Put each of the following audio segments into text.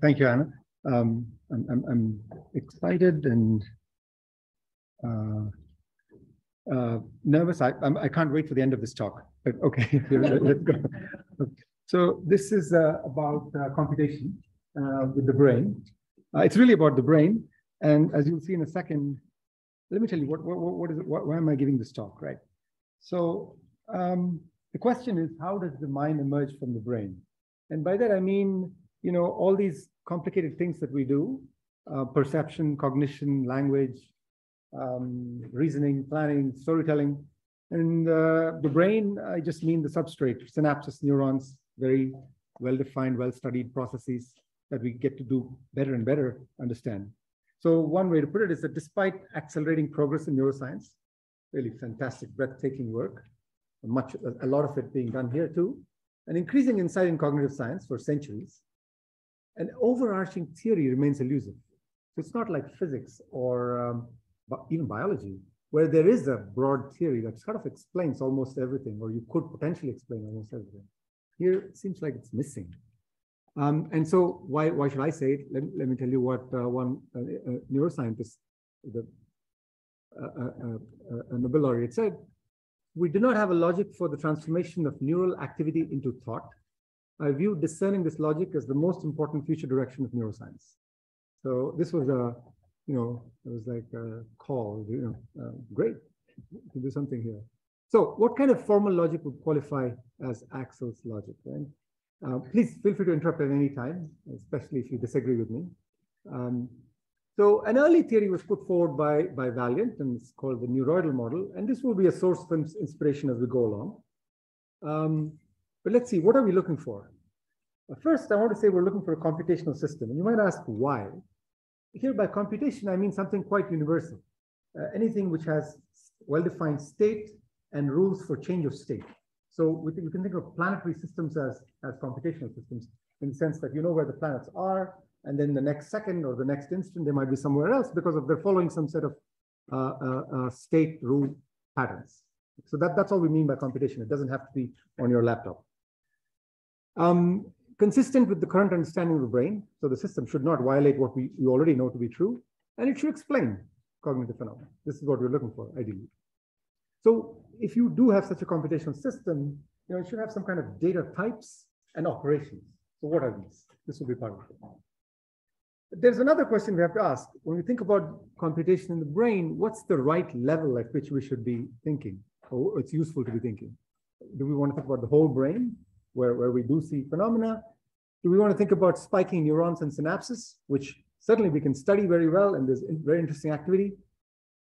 thank you, Anna. Um, I'm, I'm, I'm, excited and uh, uh, nervous. I, I'm, I can not wait for the end of this talk. But okay, let's go. So this is uh, about uh, computation uh, with the brain. Uh, it's really about the brain. And as you'll see in a second, let me tell you what, what, what is it, why am I giving this talk, right? So um, the question is, how does the mind emerge from the brain? And by that, I mean, you know, all these complicated things that we do, uh, perception, cognition, language, um, reasoning, planning, storytelling. And uh, the brain, I just mean the substrate, synapses, neurons, very well-defined, well-studied processes that we get to do better and better understand. So one way to put it is that despite accelerating progress in neuroscience, really fantastic, breathtaking work, much, a lot of it being done here too, and increasing insight in cognitive science for centuries, an overarching theory remains elusive. So it's not like physics or um, even biology, where there is a broad theory that sort of explains almost everything, or you could potentially explain almost everything. Here, it seems like it's missing. Um, and so why, why should I say it? Let, let me tell you what uh, one uh, uh, neuroscientist, the uh, uh, uh, Nobel laureate said, we do not have a logic for the transformation of neural activity into thought. I view discerning this logic as the most important future direction of neuroscience. So this was a, you know, it was like a call, you know, great, to do something here. So what kind of formal logic would qualify as Axel's logic, right? Uh, please feel free to interrupt at any time, especially if you disagree with me. Um, so an early theory was put forward by, by Valiant, and it's called the neuroidal model. And this will be a source of inspiration as we go along. Um, but let's see, what are we looking for? First, I want to say we're looking for a computational system. And you might ask why. Here by computation, I mean something quite universal. Uh, anything which has well-defined state and rules for change of state. So we, we can think of planetary systems as, as computational systems in the sense that you know where the planets are, and then the next second or the next instant, they might be somewhere else because of they're following some set of uh, uh, uh, state rule patterns. So that, that's all we mean by computation. It doesn't have to be on your laptop. Um, consistent with the current understanding of the brain, so the system should not violate what we, we already know to be true, and it should explain cognitive phenomena. This is what we're looking for, ideally. So if you do have such a computational system, you know, it should have some kind of data types and operations. So what are these? This will be part of it. There's another question we have to ask. When we think about computation in the brain, what's the right level at which we should be thinking, or it's useful to be thinking? Do we want to think about the whole brain, where, where we do see phenomena? Do we want to think about spiking neurons and synapses, which certainly we can study very well, and there's very interesting activity?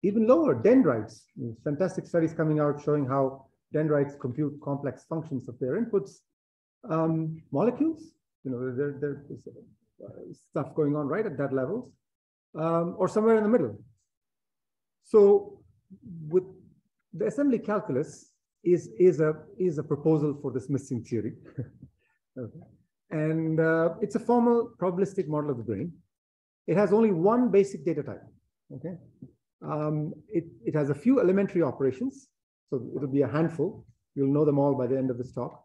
Even lower, dendrites. Fantastic studies coming out showing how dendrites compute complex functions of their inputs. Um, molecules, you know, there, there's uh, stuff going on right at that level, um, or somewhere in the middle. So with the assembly calculus is, is, a, is a proposal for this missing theory. And uh, it's a formal probabilistic model of the brain. It has only one basic data type. Okay, um, it, it has a few elementary operations, so it'll be a handful. You'll know them all by the end of this talk.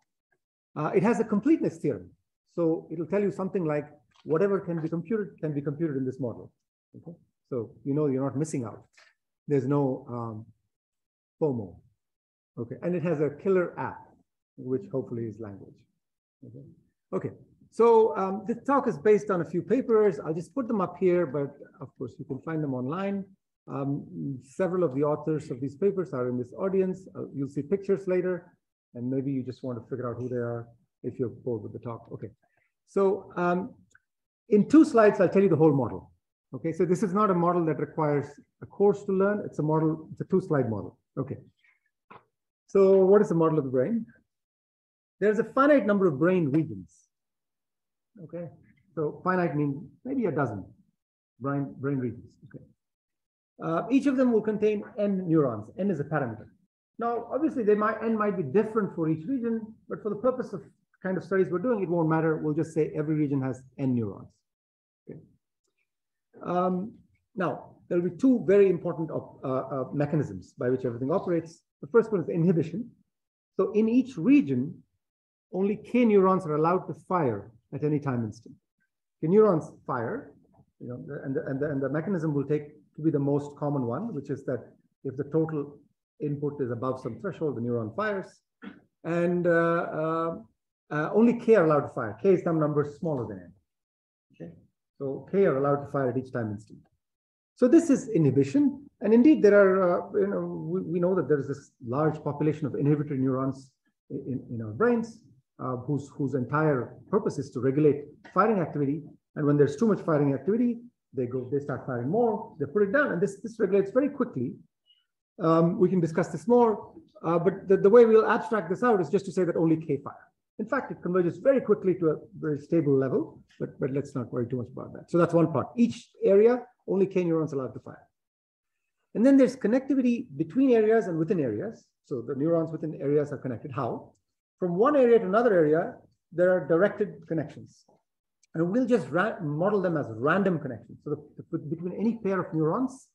Uh, it has a completeness theorem. So it'll tell you something like whatever can be computed can be computed in this model. Okay? So you know you're not missing out. There's no um, FOMO. Okay, and it has a killer app, which hopefully is language. Okay, okay. So um, this talk is based on a few papers. I'll just put them up here, but of course you can find them online. Um, several of the authors of these papers are in this audience. Uh, you'll see pictures later, and maybe you just want to figure out who they are if you're bored with the talk. Okay. So um, in two slides, I'll tell you the whole model. Okay, so this is not a model that requires a course to learn. It's a model, it's a two slide model. Okay. So what is the model of the brain? There's a finite number of brain regions. Okay, so finite means maybe a dozen brain, brain regions. Okay. Uh, each of them will contain n neurons. n is a parameter. Now, obviously, they might n might be different for each region, but for the purpose of kind of studies we're doing, it won't matter. We'll just say every region has n neurons. Okay. Um, now, there will be two very important uh, uh, mechanisms by which everything operates. The first one is inhibition. So in each region, only k neurons are allowed to fire at any time instant. The neurons fire, you know, and the, and the, and the mechanism will take to be the most common one, which is that if the total input is above some threshold, the neuron fires. And uh, uh, uh, only K are allowed to fire. K is some number smaller than N. Okay, so K are allowed to fire at each time instant. So this is inhibition. And indeed, there are, uh, you know, we, we, know that there is this large population of inhibitory neurons in, in our brains, uh, whose, whose entire purpose is to regulate firing activity. And when there's too much firing activity, they go, they start firing more, they put it down, and this, this regulates very quickly. Um, we can discuss this more, uh, but the, the way we'll abstract this out is just to say that only K fire. In fact, it converges very quickly to a very stable level, but, but let's not worry too much about that. So that's one part. Each area, only K neurons allowed to fire. And then there's connectivity between areas and within areas. So the neurons within areas are connected. How? From one area to another area, there are directed connections. And we'll just model them as random connections. So the, the, between any pair of neurons,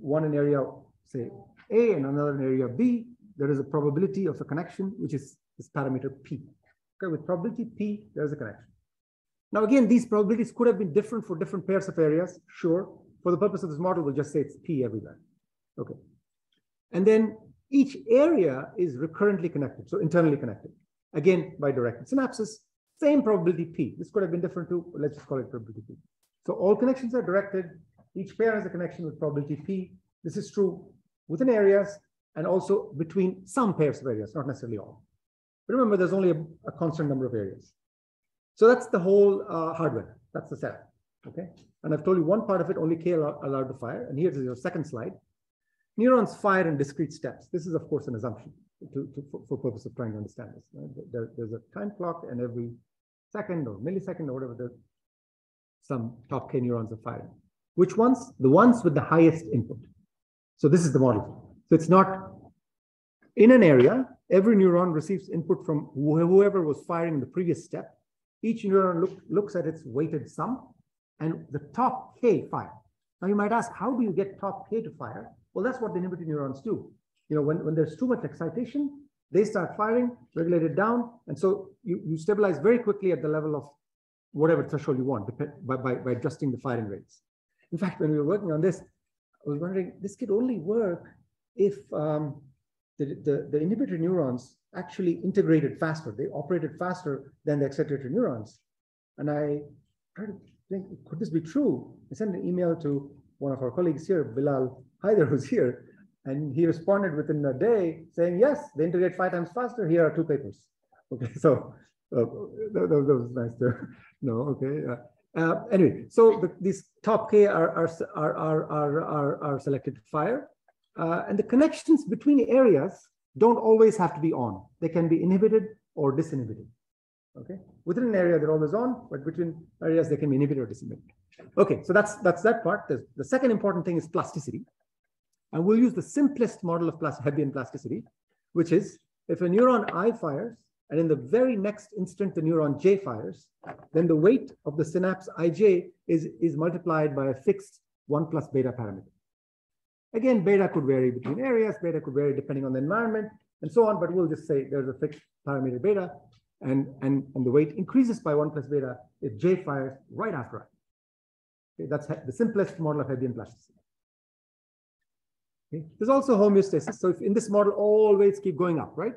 one in area, say, A and another in area B, there is a probability of a connection, which is this parameter P. Okay, with probability P, there's a connection. Now, again, these probabilities could have been different for different pairs of areas, sure. For the purpose of this model, we'll just say it's P everywhere. Okay. And then each area is recurrently connected, so internally connected. Again, by directed synapses, same probability P. This could have been different too, let's just call it probability P. So all connections are directed. Each pair has a connection with probability P. This is true within areas and also between some pairs of areas, not necessarily all. But remember, there's only a, a constant number of areas. So that's the whole uh, hardware. That's the setup. Okay. And I've told you one part of it only K allowed to fire. And here's your second slide. Neurons fire in discrete steps. This is, of course, an assumption to, to, for, for purpose of trying to understand this. Right? There, there's a time clock, and every second or millisecond or whatever, there's some top K neurons are firing. Which ones? The ones with the highest input. So this is the model. So it's not in an area, every neuron receives input from whoever was firing in the previous step. Each neuron look, looks at its weighted sum and the top K fire. Now you might ask, how do you get top K to fire? Well, that's what the inhibitor neurons do. You know, when, when there's too much excitation, they start firing, regulate it down. And so you, you stabilize very quickly at the level of whatever threshold you want by, by, by adjusting the firing rates. In fact, when we were working on this, I was wondering, this could only work if um, the, the, the inhibitor neurons actually integrated faster. They operated faster than the excitatory neurons. And I tried to think, could this be true? I sent an email to one of our colleagues here, Bilal Haider, who's here, and he responded within a day saying, yes, they integrate five times faster. Here are two papers. Okay, so uh, that, that, was nice to know. Okay. Uh, uh, anyway, so the, these top K are, are, are, are, are, are selected fire. Uh, and the connections between areas don't always have to be on. They can be inhibited or disinhibited. Okay, within an area they're always on, but between areas they can be inhibited or disinhibited. Okay, so that's that's that part. The, the second important thing is plasticity, and we'll use the simplest model of plas Hebbian plasticity, which is if a neuron I fires, and in the very next instant the neuron J fires, then the weight of the synapse Ij is is multiplied by a fixed one plus beta parameter. Again, beta could vary between areas, beta could vary depending on the environment and so on, but we'll just say there's a fixed parameter beta and, and, and the weight increases by one plus beta if J fires right after I. Okay, that's the simplest model of Hebbian plasticity. Okay. There's also homeostasis. So if in this model, all weights keep going up, right?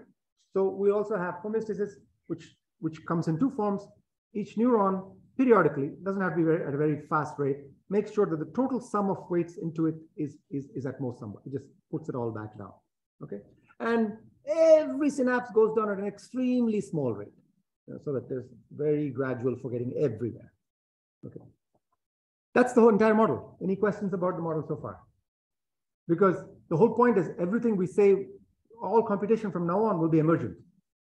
So we also have homeostasis, which, which comes in two forms. Each neuron periodically, doesn't have to be very, at a very fast rate, make sure that the total sum of weights into it is, is, is at most number. It just puts it all back down. Okay. And every synapse goes down at an extremely small rate so that there's very gradual forgetting everywhere. Okay. That's the whole entire model. Any questions about the model so far? Because the whole point is everything we say, all computation from now on will be emergent.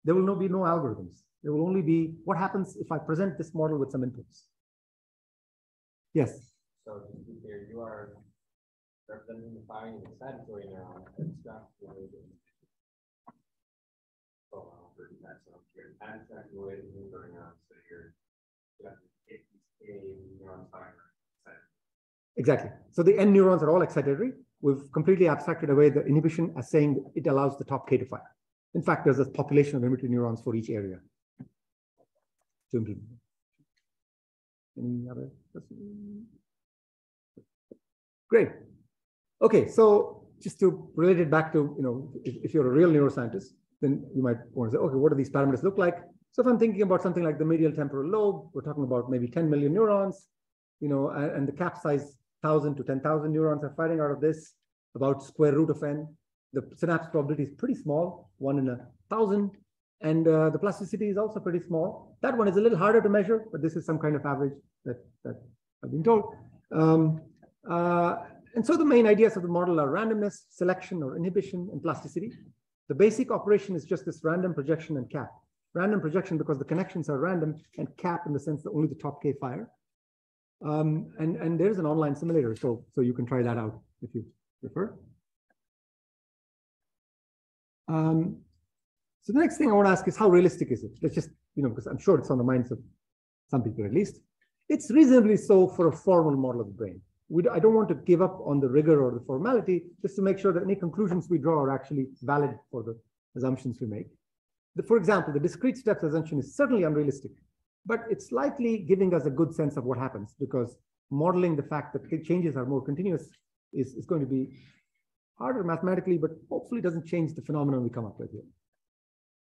There will no, be no algorithms. There will only be what happens if I present this model with some inputs. Yes. So clear, you are representing the firing of the excitatory neuron abstract repeat that. So you're. Exactly. So the N neurons are all excitatory. We've completely abstracted away the inhibition as saying it allows the top K to fire. In fact, there's a population of inhibitory neurons for each area. To. Any other? questions? Great. Okay, so just to relate it back to, you know, if, if you're a real neuroscientist, then you might want to say, okay, what do these parameters look like? So if I'm thinking about something like the medial temporal lobe, we're talking about maybe 10 million neurons, you know, and, and the cap size 1,000 to 10,000 neurons are firing out of this, about square root of n. The synapse probability is pretty small, one in a thousand, and uh, the plasticity is also pretty small. That one is a little harder to measure, but this is some kind of average that, that I've been told. Um, uh, and so the main ideas of the model are randomness, selection or inhibition, and plasticity. The basic operation is just this random projection and cap. Random projection because the connections are random, and cap in the sense that only the top K fire. Um, and, and there's an online simulator, so, so you can try that out if you prefer. Um, so the next thing I want to ask is how realistic is it? Let's just, you know, because I'm sure it's on the minds of some people at least. It's reasonably so for a formal model of the brain. I don't want to give up on the rigor or the formality just to make sure that any conclusions we draw are actually valid for the assumptions we make. The, for example, the discrete steps assumption is certainly unrealistic, but it's likely giving us a good sense of what happens because modeling the fact that changes are more continuous is, is going to be harder mathematically, but hopefully doesn't change the phenomenon we come up with here.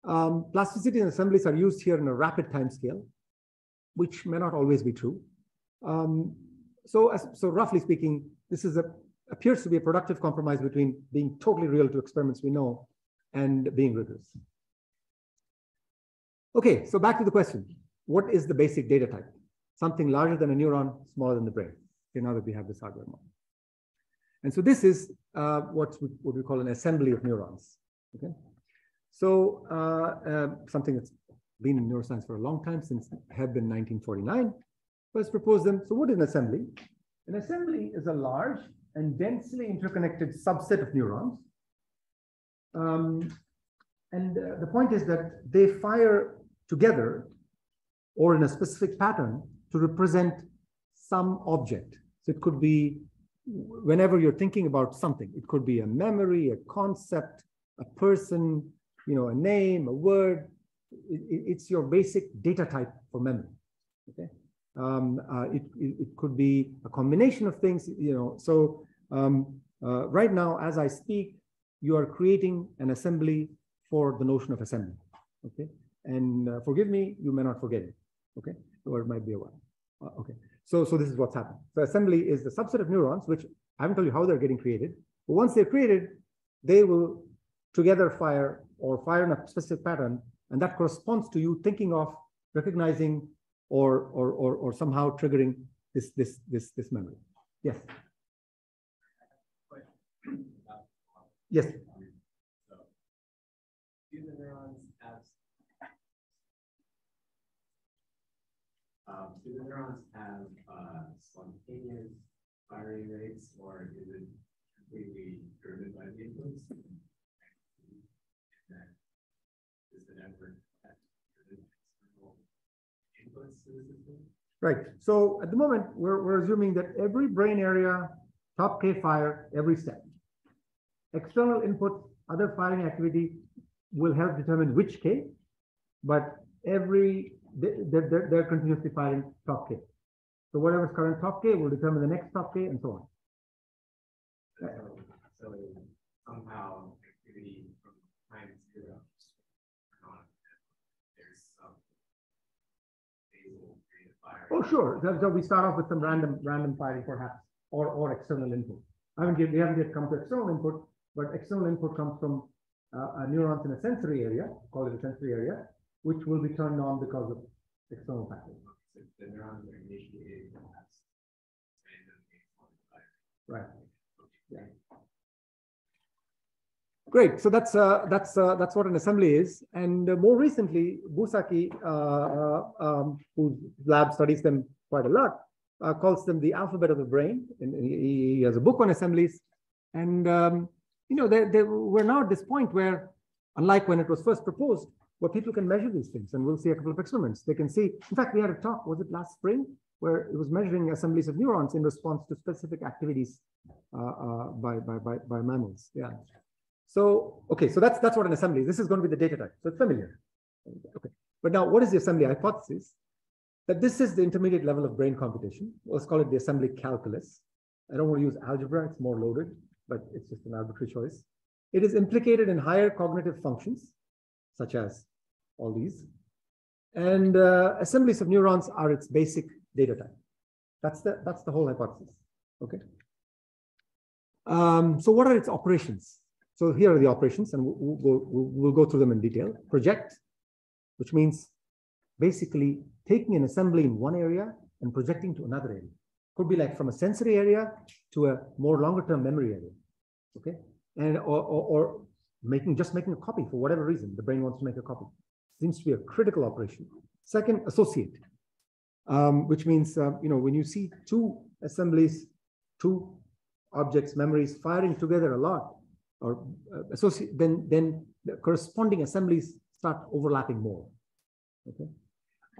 Um, plasticity and assemblies are used here in a rapid time scale, which may not always be true. Um, so, as, so roughly speaking, this is a appears to be a productive compromise between being totally real to experiments we know and being rigorous. Okay, so back to the question. What is the basic data type? Something larger than a neuron, smaller than the brain. Okay, now that we have this hardware model. And so this is uh, what, we, what we call an assembly of neurons. Okay, so uh, uh, something that's been in neuroscience for a long time, since Hebb in 1949, was propose them. So what is an assembly? An assembly is a large and densely interconnected subset of neurons. Um, and uh, the point is that they fire together or in a specific pattern to represent some object. So it could be whenever you're thinking about something, it could be a memory, a concept, a person, you know, a name, a word. It, it's your basic data type for memory. Okay. Um, uh, it, it, it, could be a combination of things, you know. So um, uh, right now, as I speak, you are creating an assembly for the notion of assembly. Okay. And uh, forgive me, you may not forget it. Okay. Or it might be a while. Uh, okay. So, so this is what's happening. So assembly is the subset of neurons, which I haven't told you how they're getting created. But once they're created, they will together fire or fire in a specific pattern. And that corresponds to you thinking of recognizing or, or, or, or somehow triggering this, this, this, this memory. Yes. Yes. do the neurons have uh, spontaneous firing rates, or is it completely driven by the inputs? Is the network inputs to the system? Right. So at the moment, we're, we're assuming that every brain area, top K fire every step. External input, other firing activity will help determine which K, but every they're, they're, they're continuously firing top K. So whatever's current top K will determine the next top K and so on. So somehow activity from time zero there's some fire. Oh, sure. So, so, we start off with some random random firing perhaps, or or external input. I haven't we haven't yet come to external input, but external input comes from uh, neurons in a sensory area, call it a sensory area, which will be turned on because of external factors. The neurons are initiated Right. Yeah. Great. So that's uh, that's uh, that's what an assembly is. And uh, more recently, Buzsáki, uh, uh, um, whose lab studies them quite a lot, uh, calls them the alphabet of the brain. And he, has a book on assemblies. And um, you know, they, they, we're now at this point where, unlike when it was first proposed, where people can measure these things. And we'll see a couple of experiments. They can see, in fact, we had a talk, was it last spring, where it was measuring assemblies of neurons in response to specific activities by, by, by, by mammals. Yeah. So, okay, so that's, that's what an assembly is. This is going to be the data type. So it's familiar. Okay. But now, what is the assembly hypothesis? that this is the intermediate level of brain computation. Let's call it the assembly calculus. I don't want to use algebra, it's more loaded, but it's just an arbitrary choice. It is implicated in higher cognitive functions, such as all these. And uh, assemblies of neurons are its basic data type. That's the, that's the whole hypothesis, okay? Um, so what are its operations? So here are the operations, and we'll, we'll, we'll, go through them in detail. Project, which means basically taking an assembly in one area and projecting to another area. Could be like from a sensory area to a more longer term memory area. Okay. And or, or, or making just making a copy for whatever reason the brain wants to make a copy. Seems to be a critical operation. Second, associate, um, which means uh, you know when you see two assemblies, two objects, memories firing together a lot, or uh, associate, then then the corresponding assemblies start overlapping more. Okay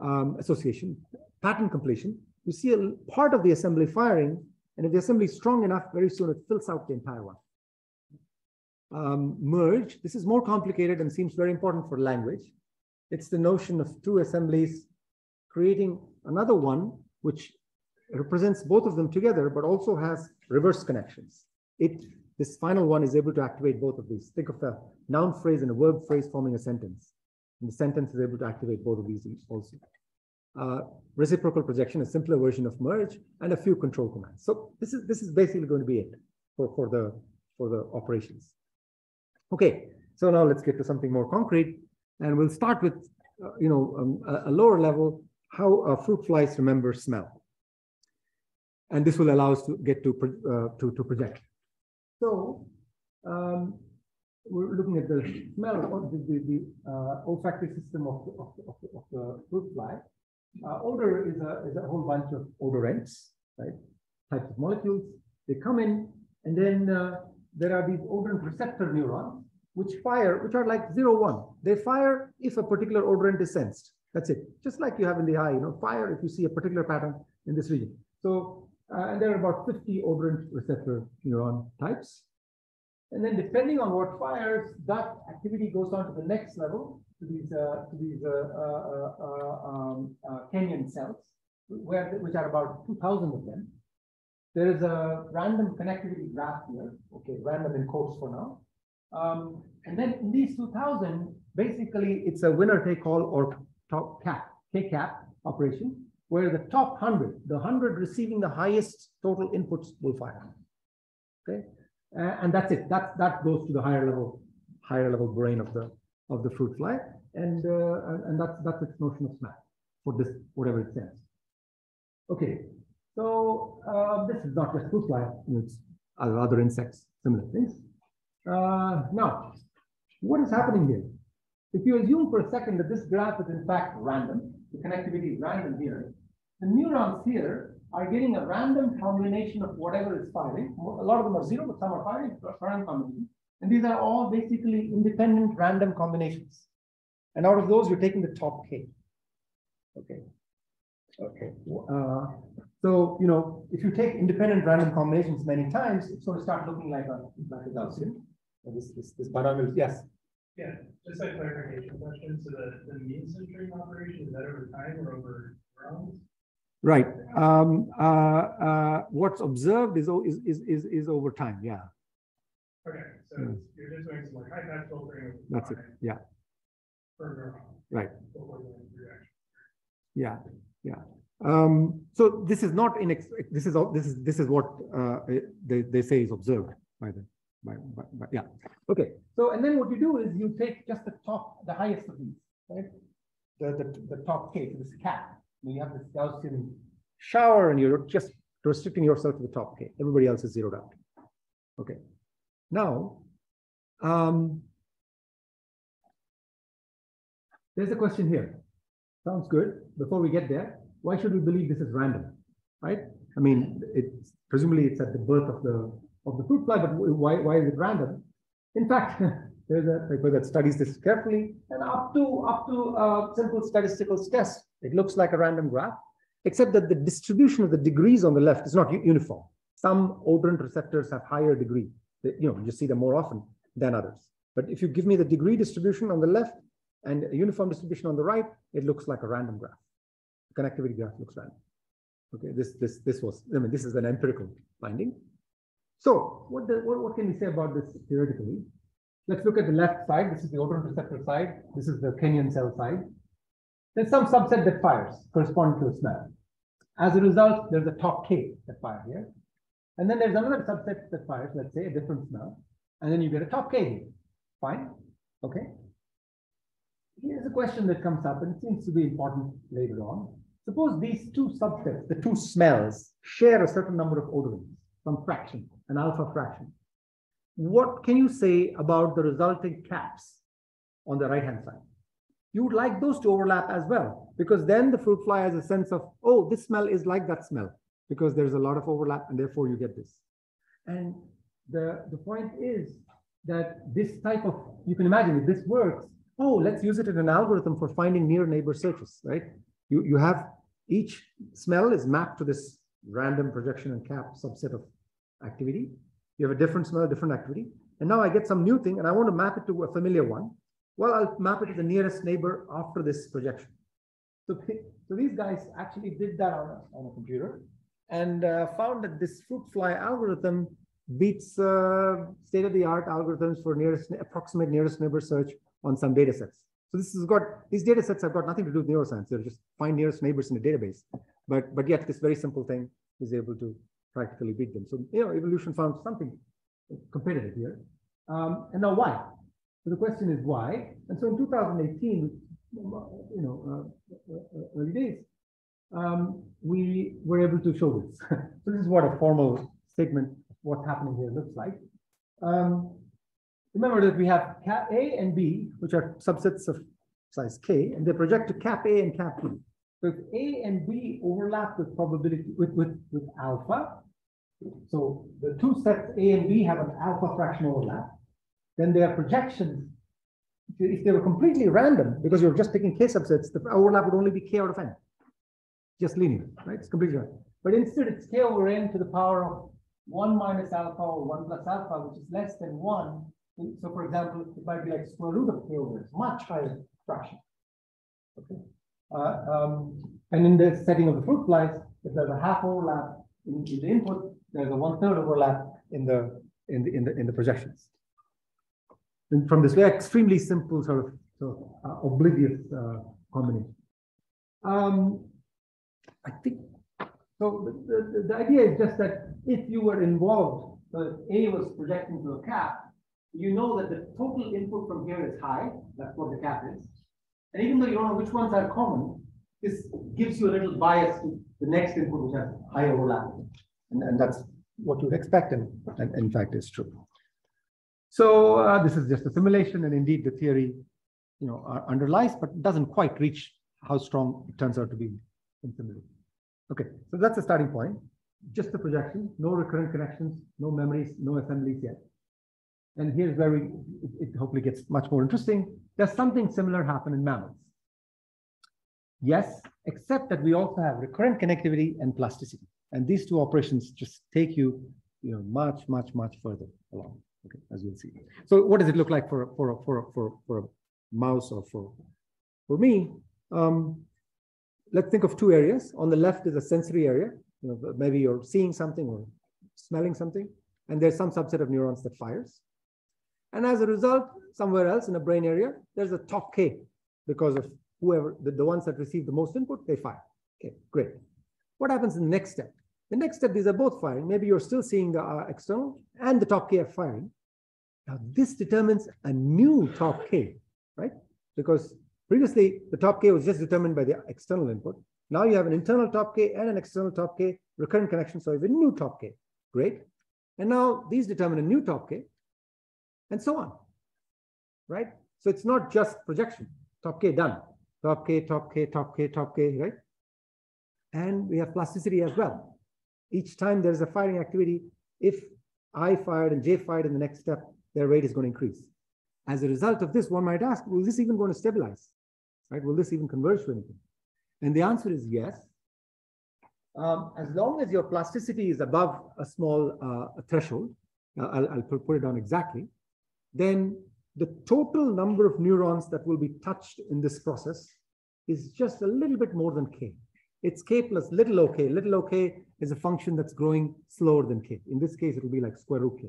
um, association, pattern completion, you see a part of the assembly firing, and if the assembly is strong enough, very soon it fills out the entire one. Um, merge, this is more complicated and seems very important for language. It's the notion of two assemblies creating another one, which represents both of them together, but also has reverse connections. It, this final one is able to activate both of these. Think of a noun phrase and a verb phrase forming a sentence. And the sentence is able to activate both of these also. Uh, reciprocal projection, a simpler version of merge, and a few control commands. So this is this is basically going to be it for, for the for the operations. Okay, so now let's get to something more concrete, and we'll start with uh, you know um, a, a, lower level how uh, fruit flies remember smell, and this will allow us to get to uh, to to project. So um, we're looking at the smell of the, the, the uh, olfactory system of the, of the, of the, of the fruit fly. Uh, odor is a, is a whole bunch of odorants, right? Types of molecules. They come in, and then uh, there are these odorant receptor neurons, which fire, which are like zero one. They fire if a particular odorant is sensed. That's it. Just like you have in the eye, you know, fire if you see a particular pattern in this region. So, uh, and there are about 50 odorant receptor neuron types. And then depending on what fires, that activity goes on to the next level, to these, uh, to these uh, uh, uh um, cells, where, which are about 2,000 of them. There is a random connectivity graph here, okay, random in quotes for now. Um, and then in these 2000, basically it's a winner take all or top cap, K cap operation, where the top 100, the 100 receiving the highest total inputs will fire. Okay, uh, and that's it. That that goes to the higher level, higher level brain of the of the fruit fly, and uh, and that's that's its notion of smell for this whatever it says. Okay, so uh, this is not just fruit fly; it's other insects, similar things. Uh, now, what is happening here? If you assume for a second that this graph is in fact random, the connectivity is random here, the neurons here are getting a random combination of whatever is firing. A lot of them are zero, but some are firing random combination. And these are all basically independent random combinations. And out of those, you're taking the top K. Okay. Okay. Uh, so, you know, if you take independent random combinations many times, it's going to start looking like a, Gaussian. This, this, this binomial, yes. Yeah, just a clarification question. So the, the mean centering operation, is that over time or over rounds? Right. Um, uh, uh, what's observed is, is, is, is, over time. Yeah. Okay. So mm. you're just doing some like high pass filtering. That's it. Yeah. Right. Yeah. Yeah. Um, so this is not in this is this is this is what uh, they, they say is observed by the by, by, by, yeah okay so and then what you do is you take just the top the highest of these right the the, the top case this cap you have this Gaussian shower and you're just restricting yourself to the top K. Everybody else is zeroed out. Okay. Now, um, there's a question here. Sounds good. Before we get there, why should we believe this is random? Right? I mean, it's presumably it's at the birth of the of the fruit fly, but why why is it random? In fact, there's a paper that studies this carefully, and up to up to simple statistical test, it looks like a random graph, except that the distribution of the degrees on the left is not uniform. Some odorant receptors have higher degree. You know, you see them more often than others. But if you give me the degree distribution on the left and a uniform distribution on the right, it looks like a random graph. The connectivity graph looks random. Okay, this, this, this was, I mean, this is an empirical finding. So what, the, what, what can we say about this theoretically? Let's look at the left side. This is the odorant receptor side. This is the Kenyon cell side. There's some subset that fires corresponding to a smell. As a result, there's a top K that fires here. And then there's another subset that fires, let's say a different smell. And then you get a top K here. Fine. Okay. Here's a question that comes up and it seems to be important later on. Suppose these two subsets, the two smells, share a certain number of odorants, some fraction, an alpha fraction. What can you say about the resulting caps on the right hand side? You would like those to overlap as well, because then the fruit fly has a sense of, oh, this smell is like that smell, because there's a lot of overlap and therefore you get this. And the, the point is that this type of, you can imagine if this works, oh, let's use it in an algorithm for finding near neighbor searches, right? You, you have each smell is mapped to this random projection and cap subset of activity. You have a different smell, different activity. And now I get some new thing and I want to map it to a familiar one. Well, I'll map it to the nearest neighbor after this projection. So, so these guys actually did that on a, on a computer and uh, found that this fruit fly algorithm beats uh, state-of-the-art algorithms for nearest approximate nearest neighbor search on some data sets. So this has got these data sets have got nothing to do with neuroscience. They're just find nearest neighbors in a database. But but yet this very simple thing is able to practically beat them. So you know, evolution found something competitive here. Um, and now why? So the question is why? And so in 2018, you know, uh, uh, early days, um, we were able to show this. so this is what a formal statement of what's happening here looks like. Um, remember that we have cap A and B, which are subsets of size K, and they project to cap A and cap B. So if A and B overlap with probability with, with, with alpha, so the two sets A and B have an alpha fraction overlap, then their projections, if they were completely random, because you're just taking K subsets, the overlap would only be K out of N. Just linear, right? It's completely random. But instead it's K over N to the power of 1 minus alpha or 1 plus alpha, which is less than 1. So for example, it might be like square root of K over much higher fraction. Okay. Uh, um, and in the setting of the fruit flies, if there's a half overlap in, in the input, there's a one third overlap in the in the in the in the projections. And from this extremely simple sort of, sort of uh, oblivious uh, combination. Um, I think so. The, the, the idea is just that if you were involved, so A was projecting to a cap, you know that the total input from here is high. That's what the cap is. And even though you don't know which ones are common, this gives you a little bias to the next input, which has high overlap. And, and that's what you would expect, and, and in fact is true. So uh, this is just a simulation, and indeed the theory, you know, uh, underlies, but doesn't quite reach how strong it turns out to be in simulation. Okay, so that's the starting point. Just the projection, no recurrent connections, no memories, no assemblies yet. And here's where we, it, it hopefully gets much more interesting. Does something similar happen in mammals? Yes, except that we also have recurrent connectivity and plasticity. And these two operations just take you, you know, much, much, much further along. Okay, as you'll see. So what does it look like for for for for for a mouse or for for me? Um, let's think of two areas. On the left is a sensory area. You know, maybe you're seeing something or smelling something, and there's some subset of neurons that fires. And as a result, somewhere else in a brain area, there's a top K because of whoever the, the ones that receive the most input, they fire. Okay, great. What happens in the next step? The next step, these are both firing. Maybe you're still seeing the uh, external and the top K are firing. Now, this determines a new top K, right? Because previously, the top K was just determined by the external input. Now you have an internal top K and an external top K, recurrent connection, so you have a new top K. Great. And now these determine a new top K, and so on, right? So it's not just projection, top K done, top K, top K, top K, top K, right? And we have plasticity as well. Each time there's a firing activity, if I fired and J fired in the next step, their rate is going to increase. As a result of this, one might ask, will this even going to stabilize? Right? Will this even converge to anything? And the answer is yes. Um, as long as your plasticity is above a small uh, threshold, uh, I'll, I'll put it down exactly, then the total number of neurons that will be touched in this process is just a little bit more than k. it's k plus little ok. Little ok is a function that's growing slower than k. In this case, it will be like square root k.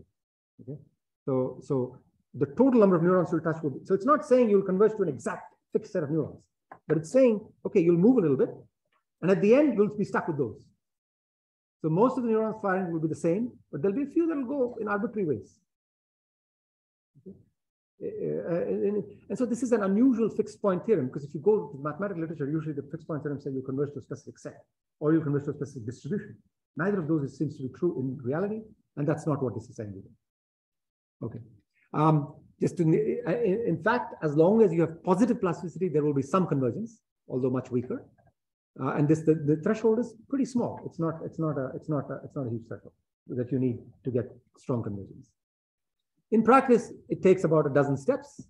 Okay. So, so the total number of neurons you'll touch will be, so it's not saying you'll converge to an exact fixed set of neurons, but it's saying, okay, you'll move a little bit, and at the end, you'll be stuck with those. So most of the neurons firing will be the same, but there'll be a few that will go in arbitrary ways. Uh, and, and, so this is an unusual fixed point theorem because if you go to mathematical literature, usually the fixed point theorem says you converge to a specific set or you converge to a specific distribution. Neither of those seems to be true in reality, and that's not what this is saying. either. Okay. Um, just to, in, in fact, as long as you have positive plasticity, there will be some convergence, although much weaker. Uh, and this the, the threshold is pretty small. It's not it's not a it's not a, it's not a huge threshold that you need to get strong convergence. In practice, it takes about a dozen steps.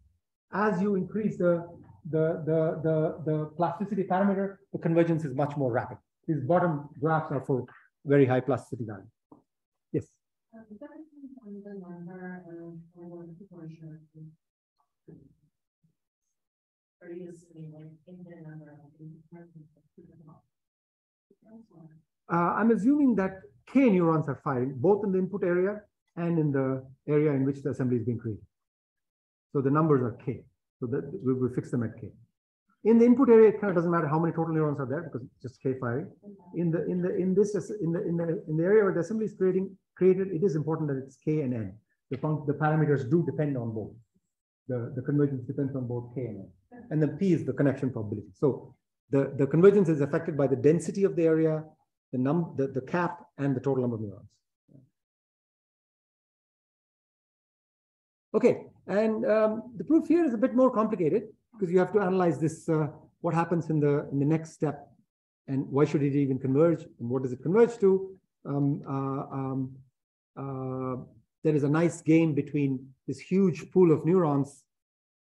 As you increase the, the, the, the, the plasticity parameter, the convergence is much more rapid. These bottom graphs are for very high plasticity value. Yes. Uh, I'm assuming that K neurons are firing both in the input area and in the area in which the assembly is being created. So the numbers are K. So that we will fix them at K. In the input area, it kind of doesn't matter how many total neurons are there because it's just K firing. In the in the in this in the in the in the area where the assembly is creating created, it is important that it's K and N. The the parameters do depend on both. The the convergence depends on both K and N. And then P is the connection probability. So the the convergence is affected by the density of the area, the num the, the cap, and the total number of neurons. Okay, and um, the proof here is a bit more complicated because you have to analyze this, uh, what happens in the, in the next step and why should it even converge and what does it converge to? Um, uh, um, uh, there is a nice game between this huge pool of neurons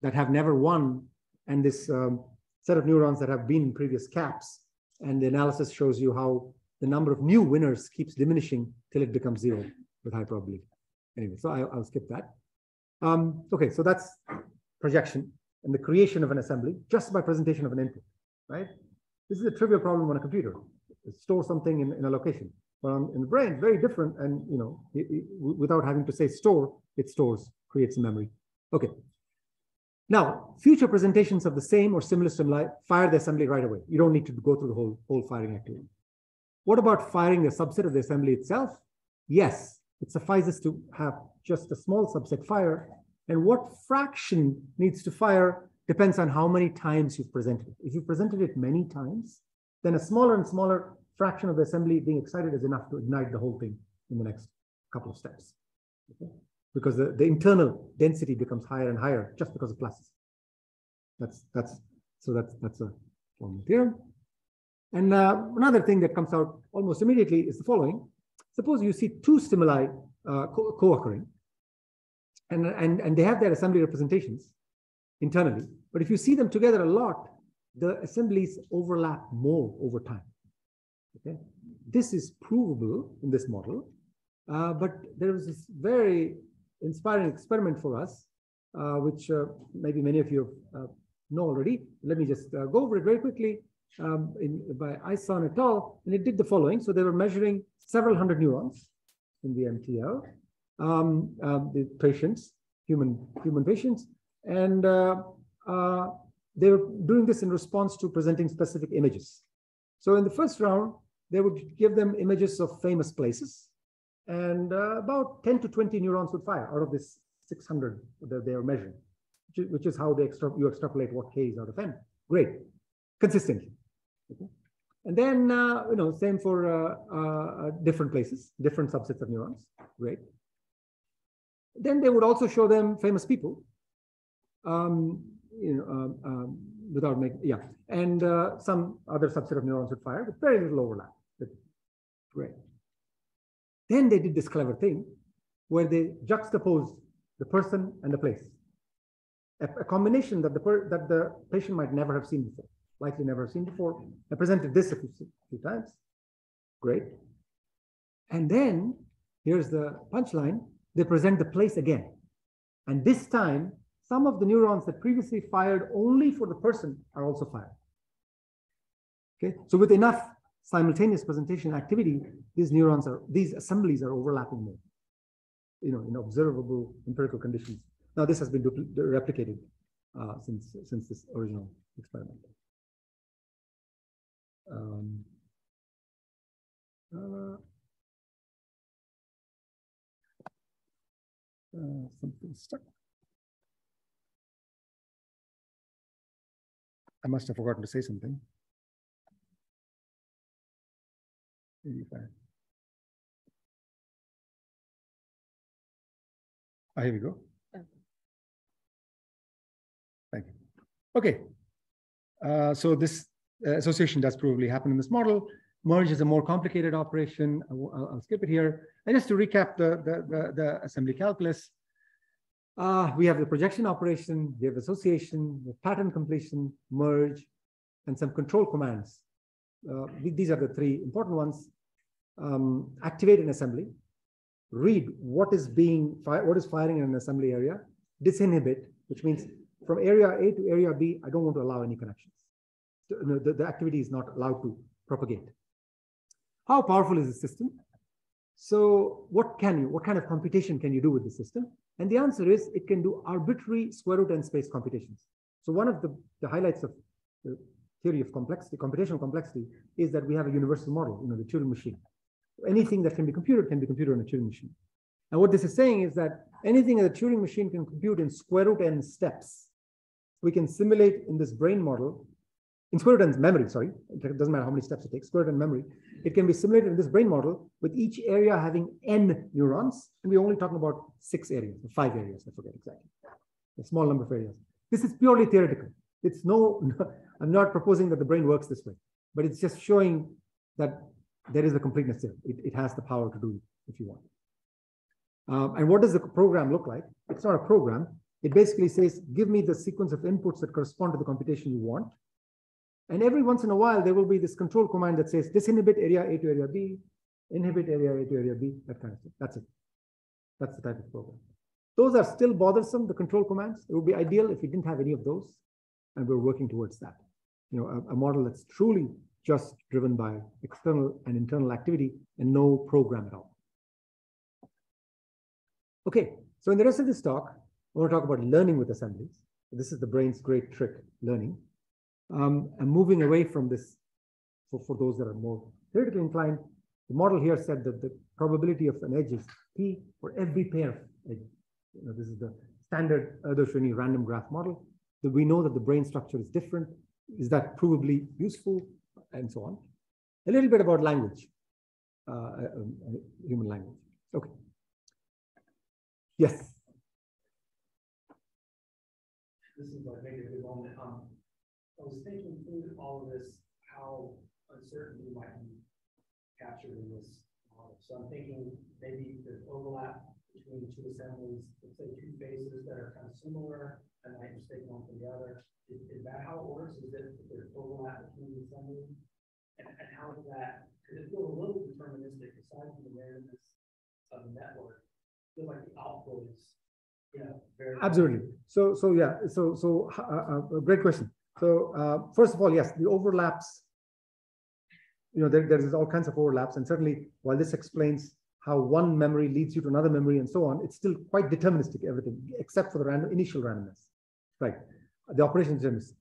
that have never won and this um, set of neurons that have been in previous caps. And the analysis shows you how the number of new winners keeps diminishing till it becomes zero with high probability. Anyway, so I, I'll skip that. Um, okay, so that's projection and the creation of an assembly just by presentation of an input, right? This is a trivial problem on a computer. Store something in, in a location. But on, in the brain, very different. And, you know, it, it, without having to say store, it stores, creates a memory. Okay. Now, future presentations of the same or similar stimuli fire the assembly right away. You don't need to go through the whole, whole firing activity. What about firing the subset of the assembly itself? Yes, it suffices to have just a small subset fire. And what fraction needs to fire depends on how many times you've presented it. If you've presented it many times, then a smaller and smaller fraction of the assembly being excited is enough to ignite the whole thing in the next couple of steps. Okay? Because the, the internal density becomes higher and higher just because of plasticity. That's that's so that's that's a formal theorem. And uh, another thing that comes out almost immediately is the following. Suppose you see two stimuli uh, co-occurring, and, and, and they have their assembly representations internally. But if you see them together a lot, the assemblies overlap more over time. Okay, this is provable in this model, uh, but there was this very inspiring experiment for us, uh, which uh, maybe many of you uh, know already. Let me just uh, go over it very quickly um, in, by Ison et al. And it did the following. So they were measuring several hundred neurons in the MTL, um, uh, the patients, human, human patients, and uh, uh, they were doing this in response to presenting specific images. So in the first round, they would give them images of famous places, and uh, about 10 to 20 neurons would fire out of this 600 that they were measuring, which is, which is how they extra, you extrapolate what K is out of N. Great, consistently. Okay. And then, uh, you know, same for uh, uh, different places, different subsets of neurons. right? Then they would also show them famous people, um, you know, um, um, without making, yeah. And uh, some other subset of neurons would fire with very little overlap. Great. Then they did this clever thing where they juxtaposed the person and the place. A, a combination that the, that the patient might never have seen before likely never seen before. I presented this a few, times. Great. And then here's the punchline. They present the place again. And this time, some of the neurons that previously fired only for the person are also fired. Okay, so with enough simultaneous presentation activity, these neurons are, these assemblies are overlapping more, you know, in observable empirical conditions. Now, this has been replicated uh, since, since this original experiment. Um, uh, uh, something stuck. I must have forgotten to say something. 85. Ah, here we go. Thank you. Okay. Uh, so this association does probably happen in this model. Merge is a more complicated operation. I'll, I'll skip it here. And just to recap the, the, the, the assembly calculus, uh, we have the projection operation, we have association, have pattern completion, merge, and some control commands. Uh, these are the three important ones. Um, activate an assembly, read what is being what is firing in an assembly area, disinhibit, which means from area A to area B, I don't want to allow any connections. The, the, the activity is not allowed to propagate. How powerful is the system? So what can you, what kind of computation can you do with the system? And the answer is it can do arbitrary square root n space computations. So one of the, the highlights of the theory of complexity, computational complexity, is that we have a universal model, you know, the Turing machine. Anything that can be computed can be computed on a Turing machine. And what this is saying is that anything that a Turing machine can compute in square root n steps, we can simulate in this brain model, in n memory, sorry, it doesn't matter how many steps it takes, square root n memory, it can be simulated in this brain model with each area having n neurons, and we're only talking about six areas, five areas, I forget exactly, a small number of areas. This is purely theoretical. It's no, I'm not proposing that the brain works this way, but it's just showing that there is a completeness there. It, it has the power to do it if you want. Um, and what does the program look like? It's not a program. It basically says, give me the sequence of inputs that correspond to the computation you want. And every once in a while, there will be this control command that says disinhibit area A to area B, inhibit area A to area B, that kind of thing. That's it. That's the type of program. Those are still bothersome, the control commands. It would be ideal if we didn't have any of those. And we're working towards that. You know, a, a model that's truly just driven by external and internal activity and no program at all. Okay, so in the rest of this talk, I want to talk about learning with assemblies. This is the brain's great trick, learning. Um, and moving away from this, for, for those that are more theoretically inclined, the model here said that the probability of an edge is P for every pair of edges. You know, this is the standard Erdős-Rényi random graph model. That we know that the brain structure is different. Is that provably useful? And so on. A little bit about language, uh, uh, um, uh human language. Okay. Yes. This is maybe a good moment. Um, I was thinking through all of this, how uncertainty might be captured in this model. So I'm thinking maybe there's overlap between two assemblies, let's say two phases that are kind of similar and might mistake one for the other. Is, is that how it works? Is that there's overlap between the assemblies? And, and how is that, because it feels a little deterministic aside from the randomness of the network. I feel like the output is yeah, very absolutely. So, so yeah, so so uh, uh, great question. So uh, first of all, yes, the overlaps, you know, there, there's all kinds of overlaps. And certainly while this explains how one memory leads you to another memory and so on, it's still quite deterministic, everything, except for the random initial randomness, right? The operation deterministic.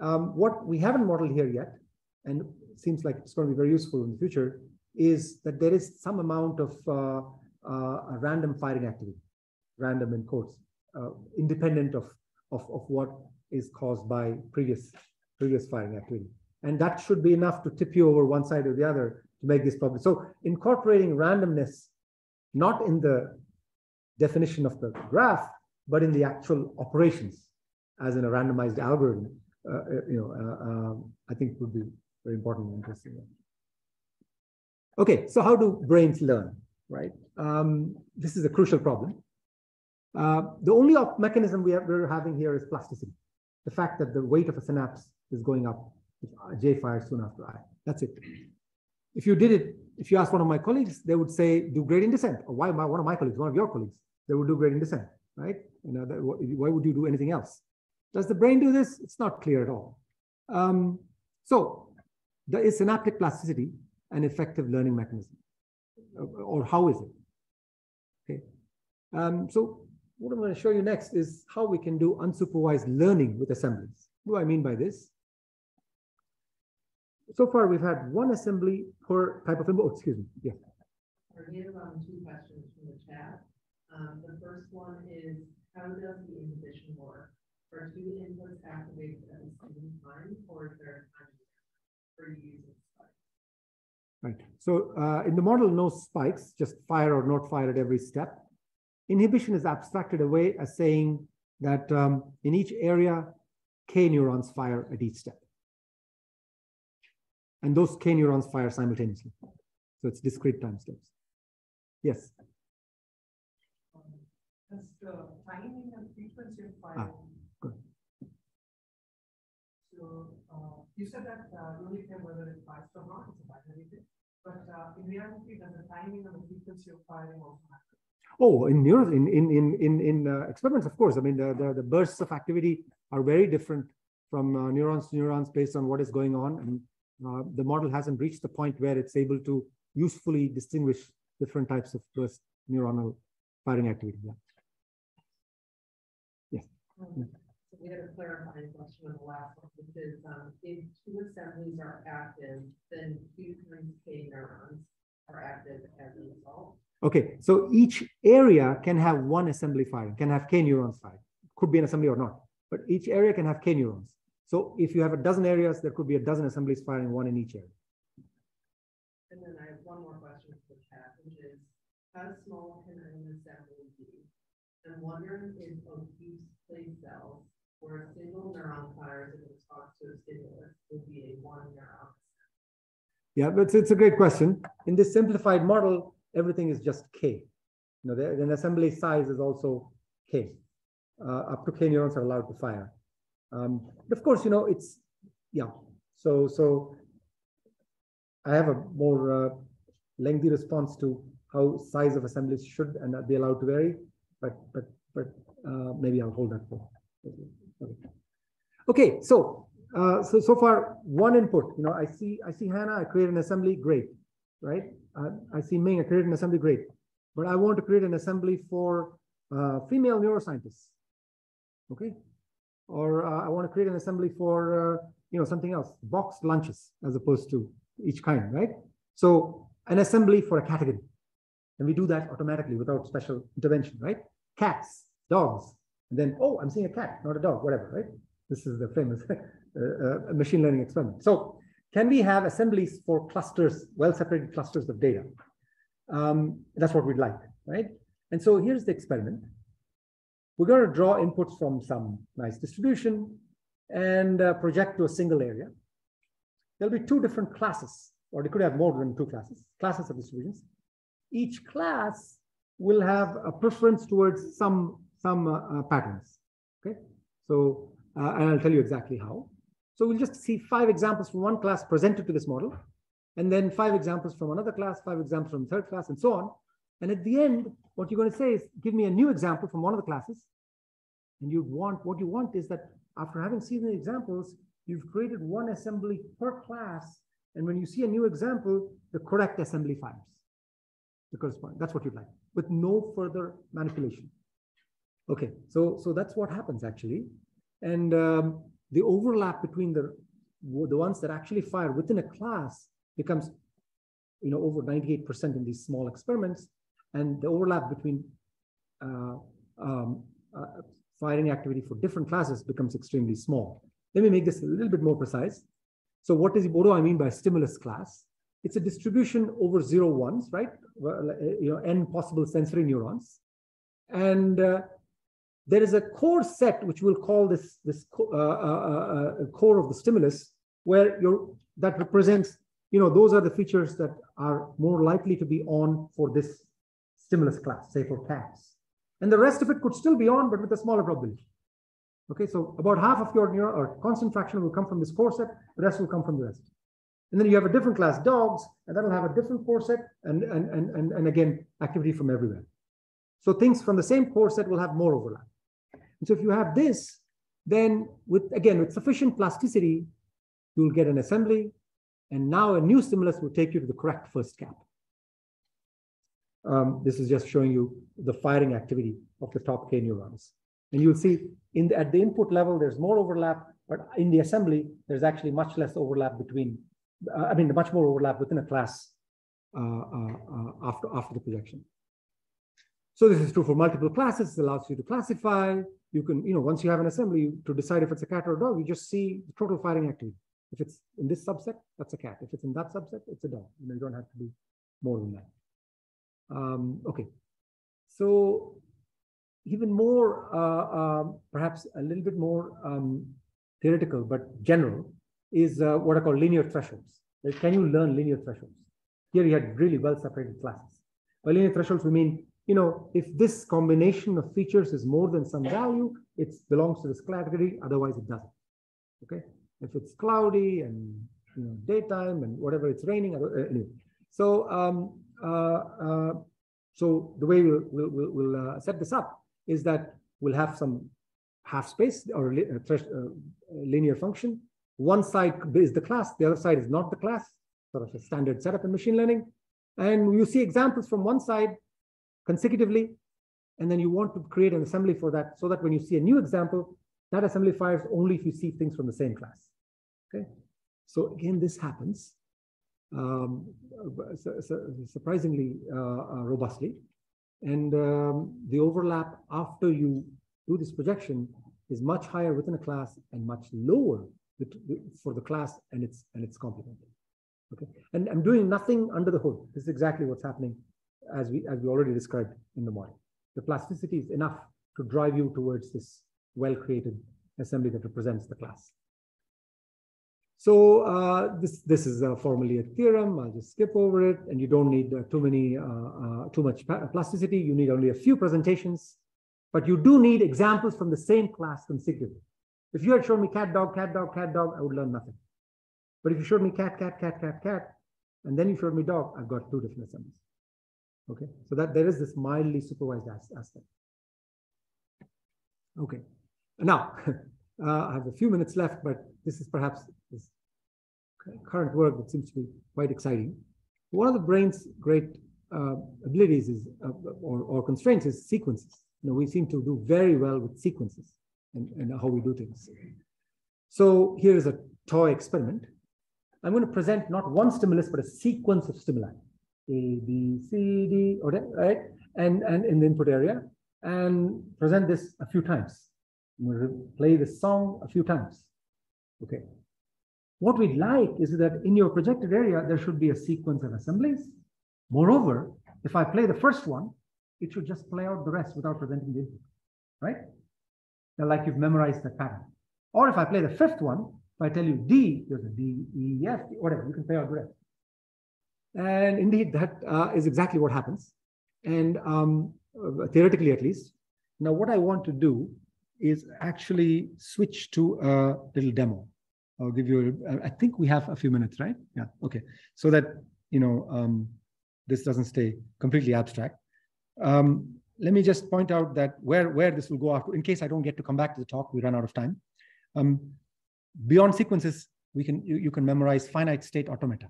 Um, what we haven't modeled here yet, and seems like it's going to be very useful in the future, is that there is some amount of uh, uh, random firing activity, random in quotes, uh, independent of, of, of what is caused by previous, previous firing activity. And that should be enough to tip you over one side or the other to make this problem. So incorporating randomness, not in the definition of the graph, but in the actual operations, as in a randomized algorithm, uh, uh you know, uh, um, I think would be very important and interesting. Okay, so how do brains learn, right? Um, this is a crucial problem. Uh, the only mechanism we are, we are having here is plasticity the fact that the weight of a synapse is going up J fires soon after I. That's it. If you did it, if you ask one of my colleagues, they would say do gradient descent. Or why my, one of my colleagues, one of your colleagues, they would do gradient descent, right? You know, that, why would you do anything else? Does the brain do this? It's not clear at all. Um, so the, is synaptic plasticity an effective learning mechanism? Uh, Or how is it? Okay. Um, so what I'm going to show you next is how we can do unsupervised learning with assemblies. What do I mean by this? So far, we've had one assembly per type of input. Oh, excuse me. Yeah. We have um, two questions from the chat. Um, the first one is, how does the inhibition work? Are two inputs activated at the same time, or is there a time for using spikes? Right. So uh, in the model, no spikes, just fire or not fire at every step. Inhibition is abstracted away as saying that um, in each area, K neurons fire at each step. And those K neurons fire simultaneously. So it's discrete time steps. Yes. Does the timing and frequency of Ah, firing? good. So, uh, you said that, uh, you only care whether it fires or not, it's a binary thing. But, uh, in reality, does the timing and the frequency of firing also matter? Oh, in neuro, in in in in in uh, experiments, of course. I mean, the, the the bursts of activity are very different from uh, neurons to neurons based on what is going on, and uh, the model hasn't reached the point where it's able to usefully distinguish different types of burst neuronal firing activity. Yeah. Um, So we had a clarifying question on the last one, which is, um, if two assemblies are active, then two times K neurons are active as a result. Okay, so each area can have one assembly firing, can have K neurons firing. Could be an assembly or not, but each area can have K neurons. So if you have a dozen areas, there could be a dozen assemblies firing one in each area. And then I have one more question for the chat, which is, how small can an assembly be? I'm wondering if obese place cells where a single neuron fires in response to a stimulus would be a one neuron. Yeah, but it's, it's a great question. In this simplified model, everything is just K. You know, the, an assembly size is also K. Uh, up to K neurons are allowed to fire. Um, but of course, you know, it's, yeah. So, so I have a more uh, lengthy response to how size of assemblies should and be allowed to vary, but, but, but uh, maybe I'll hold that for. Okay. Okay, so uh, so so far one input. You know, I see I see Hannah. I create an assembly. Great, right? Uh, I see Ming. I create an assembly. Great, but I want to create an assembly for uh, female neuroscientists. Okay, or uh, I want to create an assembly for uh, you know something else, boxed lunches as opposed to each kind, right? So an assembly for a category, and we do that automatically without special intervention, right? Cats, dogs, and then oh, I'm seeing a cat, not a dog, whatever, right? This is the famous uh, uh, machine learning experiment. So can we have assemblies for clusters, well-separated clusters of data? Um, that's what we'd like, right? And so here's the experiment. We're going to draw inputs from some nice distribution and uh, project to a single area. There'll be two different classes, or they could have more than two classes, classes of distributions. Each class will have a preference towards some, some uh, uh, patterns, okay? So, uh, and I'll tell you exactly how. So we'll just see five examples from one class presented to this model, and then five examples from another class, five examples from third class, and so on. And at the end, what you're going to say is, give me a new example from one of the classes. And you want, what you want is that after having seen the examples, you've created one assembly per class. And when you see a new example, the correct assembly fires. The corresponding, that's what you'd like, with no further manipulation. Okay, so, so that's what happens actually. And um, the overlap between the, the ones that actually fire within a class becomes you know, over 98% in these small experiments. And the overlap between uh, um, uh, firing activity for different classes becomes extremely small. Let me make this a little bit more precise. So what is what do I mean by stimulus class? It's a distribution over zero ones, right? Well, uh, you know, n possible sensory neurons, and uh, there is a core set which we'll call this this uh, uh, uh, core of the stimulus, where your that represents you know those are the features that are more likely to be on for this stimulus class, say for cats. And the rest of it could still be on, but with a smaller probability. Okay, so about half of your neuron or constant fraction will come from this core set, the rest will come from the rest. And then you have a different class dogs, and that'll have a different core set, and, and, and, and, and again, activity from everywhere. So things from the same core set will have more overlap. And so if you have this, then with again, with sufficient plasticity, you'll get an assembly And now a new stimulus will take you to the correct first cap. Um, this is just showing you the firing activity of the top K neurons. And you'll see in the, at the input level, there's more overlap, but in the assembly, there's actually much less overlap between, uh, I mean, much more overlap within a class uh, uh, uh, after, after the projection. So this is true for multiple classes. It allows you to classify. You can, you know, once you have an assembly to decide if it's a cat or a dog, you just see the total firing activity. If it's in this subset, that's a cat. If it's in that subset, it's a dog. You, know, you don't have to do more than that. Um, okay, so even more, uh, uh, perhaps a little bit more um, theoretical, but general, is uh, what are called linear thresholds. Like, can you learn linear thresholds? Here you had really well separated classes. By linear thresholds, we mean, you know, if this combination of features is more than some value, it belongs to this category, otherwise it doesn't. Okay, if it's cloudy and you know daytime and whatever it's raining, uh, anyway. So um, uh, uh, so the way we'll, we'll, we'll, we'll uh, set this up is that we'll have some half space or linear function. One side is the class, the other side is not the class, sort of a standard setup in machine learning. And you see examples from one side consecutively, and then you want to create an assembly for that so that when you see a new example, that assembly fires only if you see things from the same class. Okay. So again, this happens um, su su surprisingly uh, uh, robustly. And um, the overlap after you do this projection is much higher within a class and much lower for the class and its and its complement. Okay, and I'm doing nothing under the hood. This is exactly what's happening as we as we already described in the model. The plasticity is enough to drive you towards this well-created assembly that represents the class. So uh, this, this is uh, formally a theorem. I'll just skip over it. And you don't need uh, too many, uh, uh, too much plasticity. You need only a few presentations. But you do need examples from the same class consecutively. If you had shown me cat, dog, cat, dog, cat, dog, I would learn nothing. But if you showed me cat, cat, cat, cat, cat, and then you showed me dog, I've got two different assemblies. Okay, so that there is this mildly supervised aspect. Okay, now uh, I have a few minutes left, but this is perhaps this current work that seems to be quite exciting. One of the brain's great uh, abilities is, uh, or, or, constraints is sequences. You know, we seem to do very well with sequences and, and how we do things. So here is a toy experiment. I'm going to present not one stimulus, but a sequence of stimuli. A, B, C, D, okay, right? And, and in the input area, and present this a few times. To play the song a few times. Okay. What we'd like is that in your projected area, there should be a sequence of assemblies. Moreover, if I play the first one, it should just play out the rest without presenting the input, right? Now, like you've memorized the pattern. Or if I play the fifth one, if I tell you D, there's a D, E, F, whatever, you can play out the rest. And indeed, that uh, is exactly what happens. And um, uh, theoretically, at least. Now, what I want to do is actually switch to a little demo. I'll give you, a, I think we have a few minutes, right? Yeah, okay. So that, you know, um, this doesn't stay completely abstract. Um, let me just point out that where, where this will go after, in case I don't get to come back to the talk, we run out of time. Um, beyond sequences, we can, you, you can memorize finite state automata,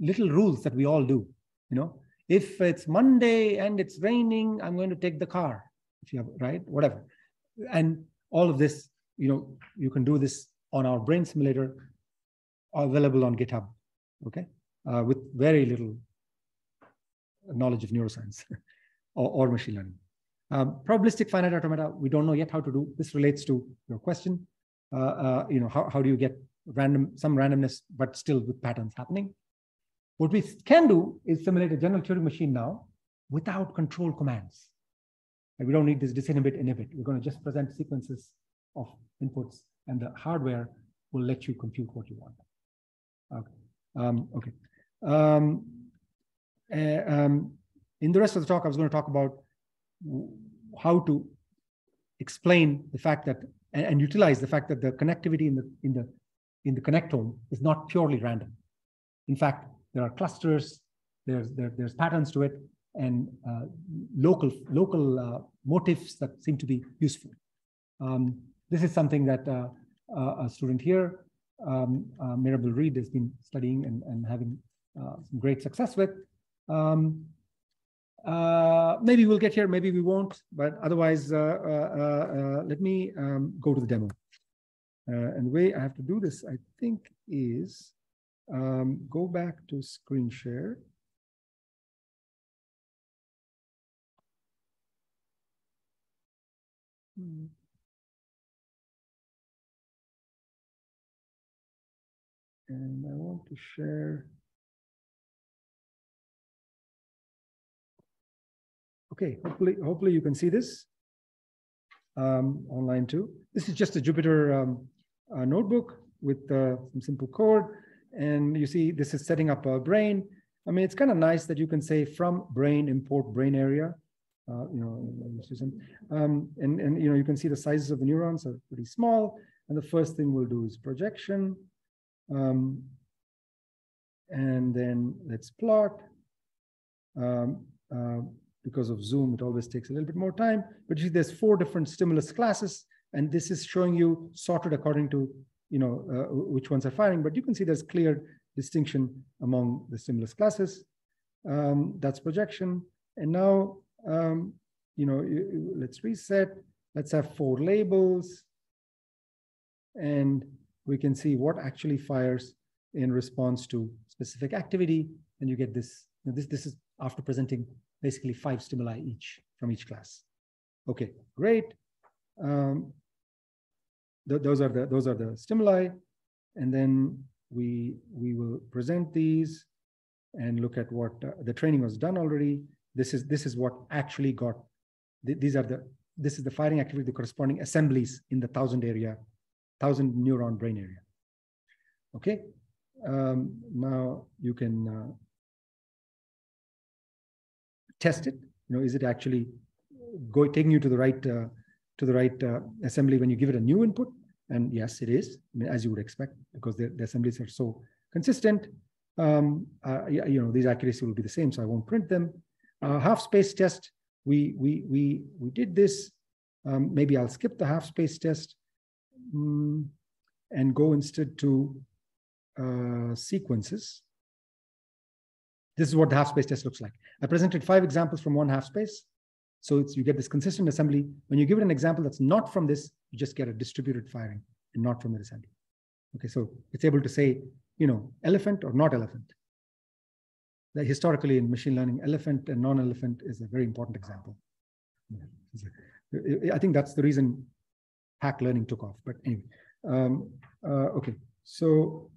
little rules that we all do, you know, if it's Monday and it's raining, I'm going to take the car, if you have, right, whatever and all of this, you know, you can do this on our brain simulator available on GitHub, okay, uh, with very little knowledge of neuroscience or, or, machine learning. Um, probabilistic finite automata, we don't know yet how to do. This relates to your question. Uh, uh, you know, how, how do you get random, some randomness, but still with patterns happening? What we can do is simulate a general Turing machine now without control commands. And we don't need this disinhibit inhibit. We're going to just present sequences of inputs and the hardware will let you compute what you want. Okay. Um, okay. Um, uh, um, in the rest of the talk, I was going to talk about how to explain the fact that and, and, utilize the fact that the connectivity in the in the in the connectome is not purely random. In fact, there are clusters, there's there, there's patterns to it, and uh, local, local uh, motifs that seem to be useful. Um, this is something that uh, a student here um, uh, Mirabel Reid has been studying and, and having uh, some great success with. Um, uh, maybe we'll get here, maybe we won't, but otherwise, uh, uh, uh, let me um, go to the demo. and the way I have to do this, I think, is um, go back to screen share. And I want to share. Okay, hopefully, hopefully you can see this um, online too. This is just a Jupyter um, uh, notebook with uh, some simple code. And you see, this is setting up a brain. I mean, it's kind of nice that you can say from brain, import brain area. Uh, you know, um, and, and, you know, you can see the sizes of the neurons are pretty small. And the first thing we'll do is projection. Um, and then let's plot. Um, uh, because of Zoom, it always takes a little bit more time. But you see, there's four different stimulus classes, and this is showing you sorted according to you know uh, which ones are firing. But you can see there's clear distinction among the stimulus classes. Um, that's projection. And now, um, you know, let's reset. Let's have four labels. And we can see what actually fires in response to specific activity. And you get this. This, this is after presenting basically five stimuli each from each class. Okay, great. Um, th those are the those are the stimuli, and then we we will present these and look at what uh, the training was done already. This is this is what actually got. Th these are the this is the firing activity, the corresponding assemblies in the thousand area, thousand neuron brain area. Okay, um, now you can uh, test it. You know, is it actually going taking you to the right uh, to the right uh, assembly when you give it a new input? And yes, it is, I mean, as you would expect, because the, the assemblies are so consistent. Um, uh, you know, these accuracy will be the same, so I won't print them. Uh, half space test, we we we we did this. Um, maybe I'll skip the half space test um, and go instead to uh, sequences. This is what the half space test looks like. I presented five examples from one half space. So it's you get this consistent assembly. When you give it an example that's not from this, you just get a distributed firing and not from the assembly. Okay, so it's able to say, you know, elephant or not elephant. That historically in machine learning, elephant and non-elephant is a very important example. I think that's the reason PAC learning took off. But anyway, um, uh, okay, so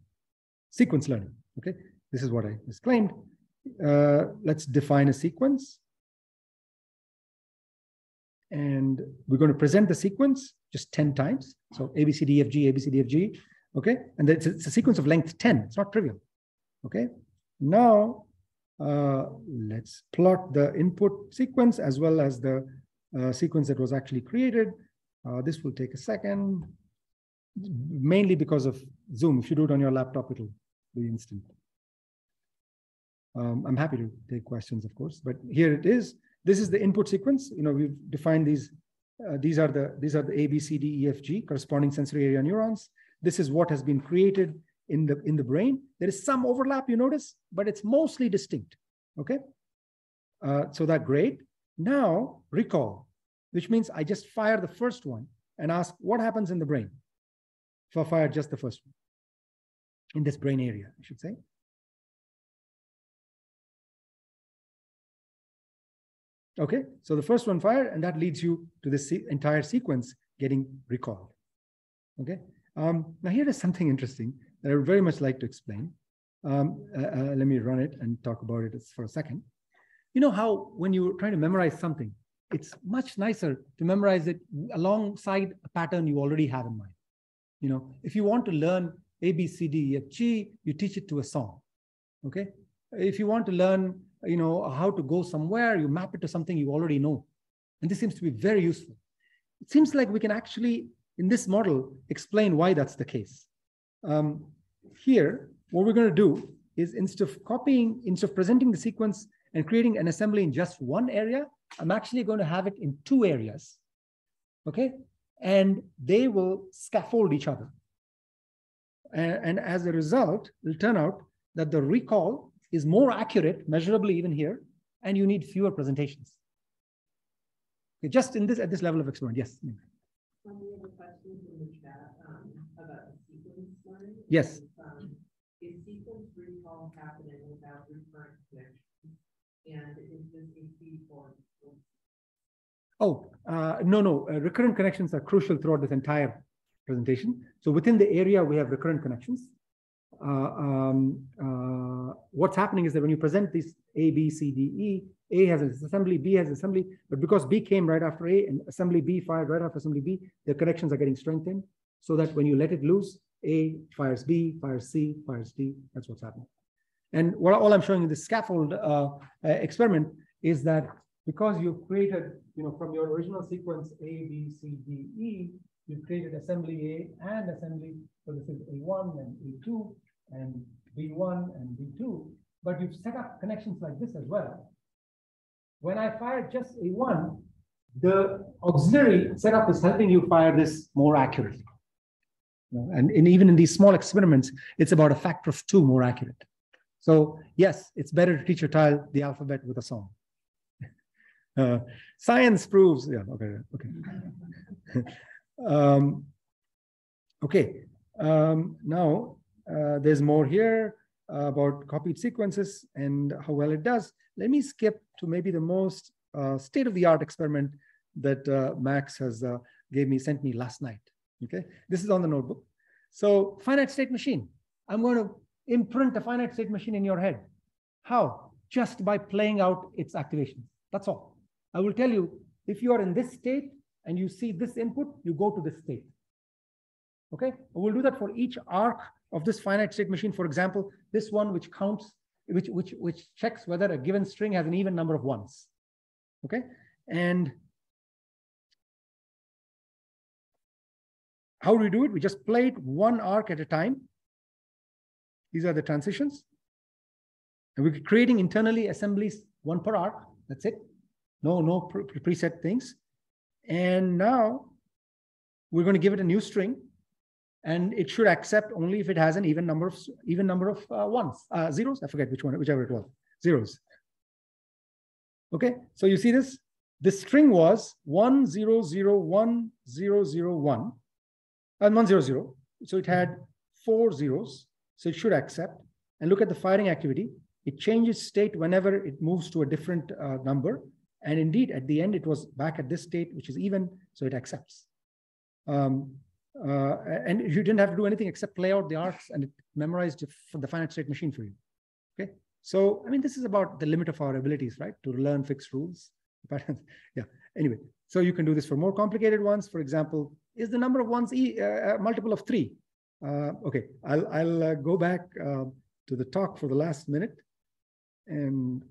sequence learning. Okay, this is what I just claimed. Uh, let's define a sequence. And we're going to present the sequence just 10 times. So A, B, C, D, F, G, A, B, C, D, F, G. Okay. And it's a, it's a sequence of length 10. It's not trivial. Okay. Now, uh, let's plot the input sequence as well as the uh, sequence that was actually created. Uh, this will take a second, mainly because of Zoom. If you do it on your laptop, it'll be instant. Um, I'm happy to take questions, of course, but here it is. This is the input sequence. You know, we've defined these. Uh, these are the these are the A, B, C, D, E, F, G corresponding sensory area neurons. This is what has been created in the in the brain. There is some overlap, you notice, but it's mostly distinct. Okay, uh, so that great. Now recall, which means I just fire the first one and ask what happens in the brain if I fire just the first one in this brain area, I should say. Okay, so the first one fire, and that leads you to this entire sequence getting recalled. Okay, um, now here is something interesting that I would very much like to explain. Um, uh, uh, let me run it and talk about it for a second. You know how when you're trying to memorize something, it's much nicer to memorize it alongside a pattern you already have in mind. You know, if you want to learn A, B, C, D, E, F, G, you teach it to a song. Okay, if you want to learn you know, how to go somewhere, you map it to something you already know. And this seems to be very useful. It seems like we can actually, in this model, explain why that's the case. Um, here, what we're going to do is instead of copying, instead of presenting the sequence and creating an assembly in just one area, I'm actually going to have it in two areas. Okay? And they will scaffold each other. And, and as a result, it'll turn out that the recall is more accurate, measurably even here, and you need fewer presentations. Okay, Just in this, at this level of experiment, yes. Some of the questions in the chat, um, about the sequence learning. Yes. Um, Is sequence recall happening without recurrent connections? And is this a feed forward? Oh, uh, no, no, uh, recurrent connections are crucial throughout this entire presentation. So within the area, we have recurrent connections. Uh, um, uh, what's happening is that when you present these A, B, C, D, E, A has its assembly, B has assembly, but because B came right after A and assembly B fired right after assembly B, the connections are getting strengthened so that when you let it loose, A fires B, fires C, fires D, that's what's happening. And what all I'm showing in this scaffold uh, uh, experiment is that because you've created, you know, from your original sequence A, B, C, D, E, you've created assembly A and assembly, so this is A1 and A2 and B1 and B2, but you've set up connections like this as well. When I fire just A1, the auxiliary setup is helping you fire this more accurately. And, and even in these small experiments, it's about a factor of two more accurate. So yes, it's better to teach your child the alphabet with a song. Uh, science proves, yeah, okay, okay. um, okay, um, now there's more here uh, about copied sequences and how well it does. Let me skip to maybe the most uh, state-of-the-art experiment that uh, Max has uh, gave me, sent me last night. Okay, this is on the notebook. So finite state machine. I'm going to imprint a finite state machine in your head. How? Just by playing out its activations. That's all. I will tell you, if you are in this state and you see this input, you go to this state. Okay, we'll do that for each arc of this finite state machine. For example, this one which counts, which which which checks whether a given string has an even number of ones. Okay, and how do we do it? We just play it one arc at a time. These are the transitions. And we're creating internally assemblies one per arc. That's it. No, no pre preset things. And now we're going to give it a new string and it should accept only if it has an even number of even number of uh, ones, uh, zeros. I forget which one, whichever it was, zeros. Okay, so you see this? The string was one zero zero one zero zero one and one zero zero. So it had four zeros. So it should accept. And look at the firing activity. It changes state whenever it moves to a different uh, number. And indeed, at the end, it was back at this state, which is even, so it accepts. Um, uh, and you didn't have to do anything except play out the arcs and it memorized the finite state machine for you. Okay. So, I mean, this is about the limit of our abilities, right? To learn fixed rules. Yeah. Anyway, so you can do this for more complicated ones. For example, is the number of ones e, uh, multiple of three? Uh, okay, I'll, I'll uh, go back uh, to the talk for the last minute. And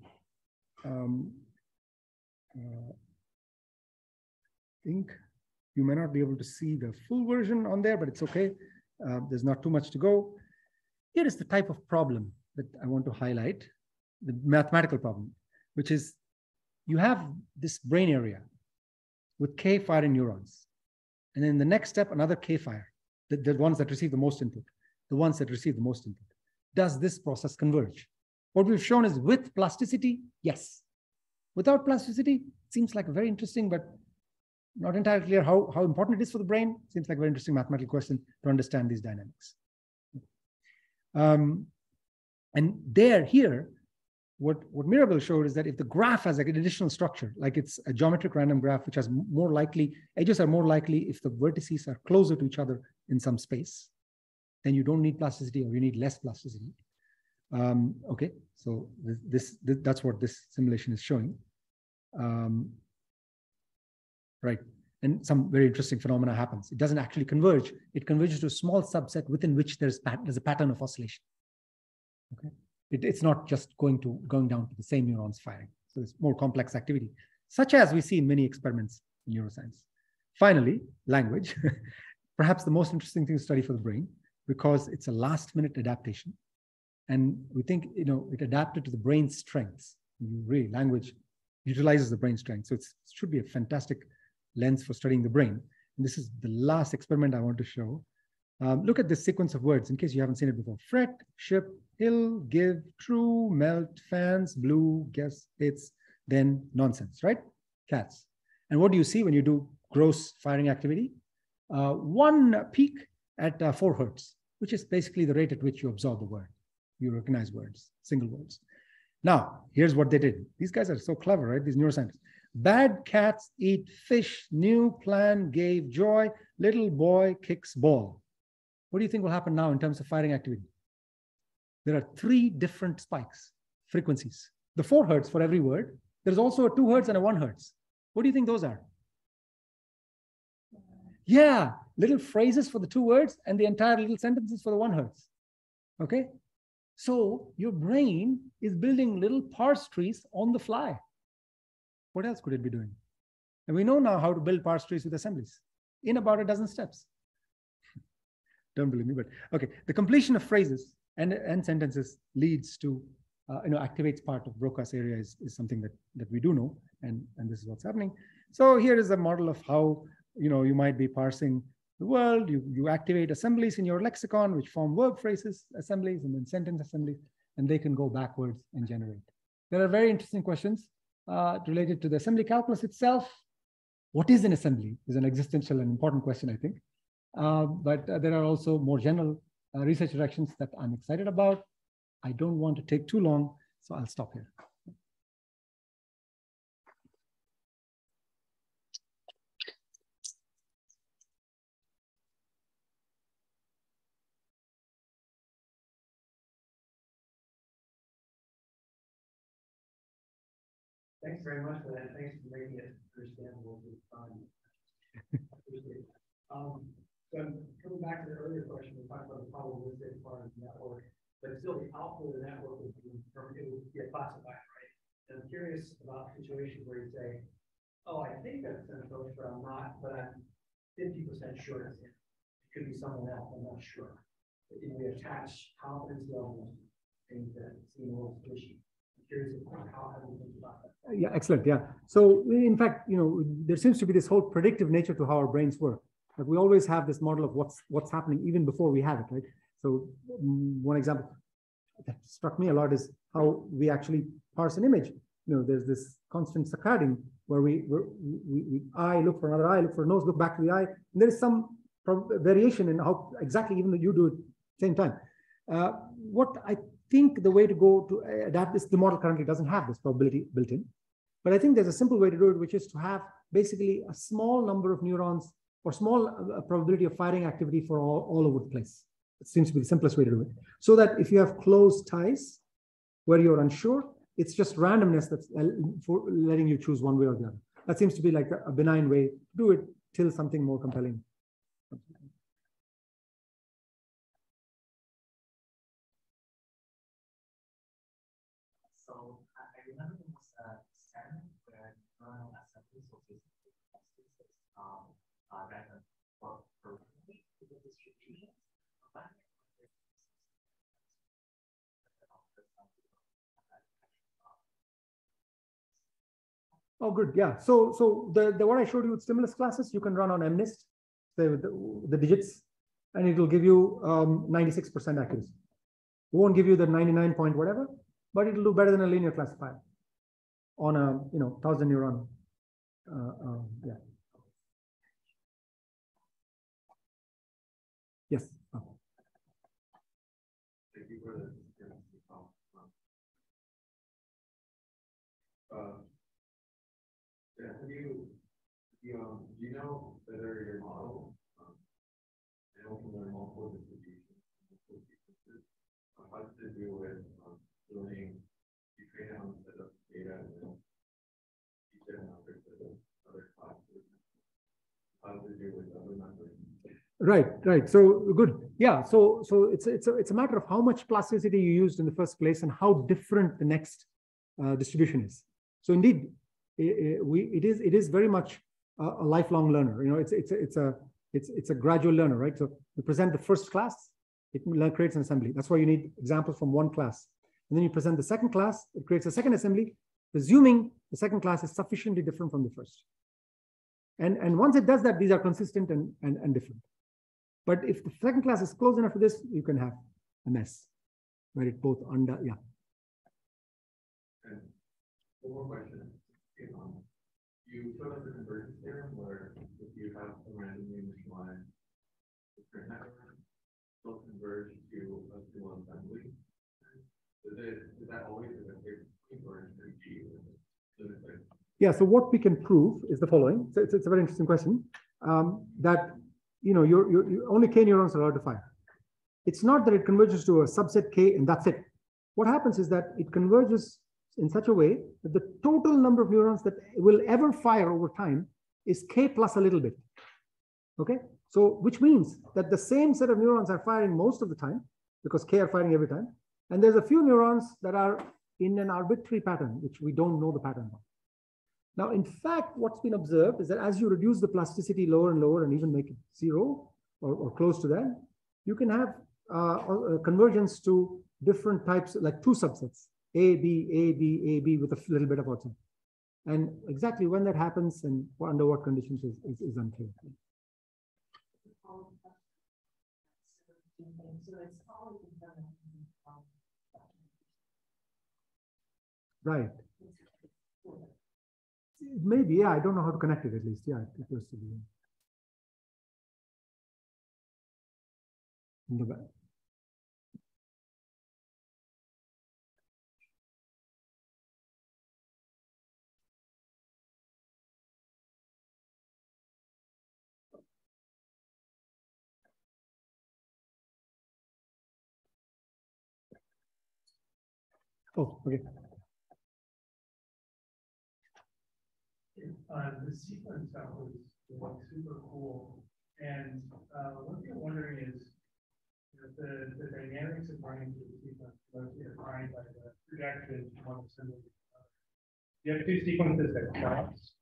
um, uh, think you may not be able to see the full version on there, but it's okay. Uh, there's not too much to go. Here is the type of problem that I want to highlight, the mathematical problem, which is you have this brain area with K firing neurons. And then the next step, another K fire, the, the ones that receive the most input, the ones that receive the most input. Does this process converge? What we've shown is with plasticity, yes. Without plasticity, seems like very interesting, but not entirely clear how, how important it is for the brain. Seems like a very interesting mathematical question to understand these dynamics. Um, and there, here, what, what Mirabel showed is that if the graph has like an additional structure, like it's a geometric random graph, which has more likely, edges are more likely if the vertices are closer to each other in some space, then you don't need plasticity or you need less plasticity. Um, okay, so this, this, this, that's what this simulation is showing. Um, right, and some very interesting phenomena happens. It doesn't actually converge. It converges to a small subset within which there's, there's a pattern of oscillation. Okay, it, it's not just going to going down to the same neurons firing. So it's more complex activity, such as we see in many experiments in neuroscience. Finally, language, perhaps the most interesting thing to study for the brain because it's a last minute adaptation. And we think, you know, it adapted to the brain's strengths. You really, language utilizes the brain strength. So it should be a fantastic lens for studying the brain. And this is the last experiment I want to show. Um, look at this sequence of words in case you haven't seen it before. Fret, ship, hill, give, true, melt, fans, blue, guess, it's, then nonsense, right? Cats. And what do you see when you do gross firing activity? Uh, one peak at uh, four hertz, which is basically the rate at which you absorb the word. You recognize words, single words. Now, here's what they did. These guys are so clever, right? These neuroscientists. Bad cats eat fish. New plan gave joy. Little boy kicks ball. What do you think will happen now in terms of firing activity? There are three different spikes, frequencies. The four hertz for every word. There's also a two hertz and a one hertz. What do you think those are? Yeah, little phrases for the two words and the entire little sentences for the one hertz. Okay? So your brain is building little parse trees on the fly. What else could it be doing? And we know now how to build parse trees with assemblies in about a dozen steps. Don't believe me, but okay. The completion of phrases and, and sentences leads to, uh, you know, activates part of Broca's area is, is something that, that we do know, and, and this is what's happening. So here is a model of how, you know, you might be parsing the world, you, you activate assemblies in your lexicon, which form verb phrases, assemblies, and then sentence assemblies, and they can go backwards and generate. There are very interesting questions uh, related to the assembly calculus itself. What is an assembly is an existential and important question, I think. Uh, but uh, there are also more general uh, research directions that I'm excited about. I don't want to take too long, so I'll stop here. Thanks very much for that. Thanks for making it understandable to the. Um, so coming back to the earlier question, we talked about the probabilistic part of the network, but still the output of the network would be, it would get classified, right? And I'm curious about situations where you say, oh, I think that's an approach, but I'm not, but I'm fifty percent sure it's it. It could be someone else, I'm not sure. But we attach confidence levels, things that seem a little squishy. Yeah, excellent. Yeah. So in fact, you know, there seems to be this whole predictive nature to how our brains work. Like we always have this model of what's what's happening even before we have it, right? So mm, one example that struck me a lot is how we actually parse an image. You know, there's this constant saccading where we, we, we, we eye look for another eye, look for a nose, look back to the eye. And there is some variation in how exactly even you do it same time. Uh, what I think the way to go to adapt this, the model currently doesn't have this probability built in. But I think there's a simple way to do it, which is to have basically a small number of neurons or small uh, probability of firing activity for all, all over the place. It seems to be the simplest way to do it. So that if you have closed ties where you're unsure, it's just randomness that's for letting you choose one way or the other. That seems to be like a benign way to do it till something more compelling. So I remember there was a experiment where neuronal assemblies were basically um, uh, random for, for the distribution Oh, good. Yeah. So, so the, the what I showed you with stimulus classes, you can run on MNIST, with the, the digits, and it will give you 96% um, accuracy. Won't give you the 99 point whatever, but it'll do better than a linear classifier on a you know thousand neuron. Uh, uh, yeah. Yes. Thank you for the uh, yeah, have you, you um, do you know your model, um, and open multiple distributions, multiple sequences, do with um, building, you train on set of data and then teach it on other set of other classes. How it with other members? Right, right. So good. Yeah. So so it's it's a it's a matter of how much plasticity you used in the first place and how different the next uh, distribution is. So indeed, it, we it is it is very much a, lifelong learner. You know, it's it's a, it's a it's it's a gradual learner, right? So you present the first class, it creates an assembly. That's why you need examples from one class, and then you present the second class, it creates a second assembly, assuming the second class is sufficiently different from the first. And and once it does that, these are consistent and and, and different. But if the second class is close enough to this, you can have a mess where it both under, yeah. One more question. You us the convergence theorem where if you have a randomly initialized different network, they'll converge to a single assembly. Is it, is that always a paper or it Yeah, so what we can prove is the following. So it's, it's a very interesting question. Um, that, you know, your, your, your only K neurons are allowed to fire. It's not that it converges to a subset K and that's it. What happens is that it converges in such a way that the total number of neurons that will ever fire over time is K plus a little bit. Okay, so which means that the same set of neurons are firing most of the time because K are firing every time. And there's a few neurons that are in an arbitrary pattern, which we don't know the pattern of. Now, in fact, what's been observed is that as you reduce the plasticity lower and lower and even make it zero or, or close to that, you can have uh, convergence to different types, like two subsets, A, B, A, B, A, B, with a little bit of outside. And exactly when that happens and under what conditions is, is, is unclear. Right. Maybe, yeah, I don't know how to connect it at least. Yeah, it was. In the back. Oh, okay. Uh, the sequence stuff was like super cool. And, uh, one thing I'm wondering is, you know, the, the dynamics of running through the sequence, mostly defined by the projection one assembly. You have two sequences that cross.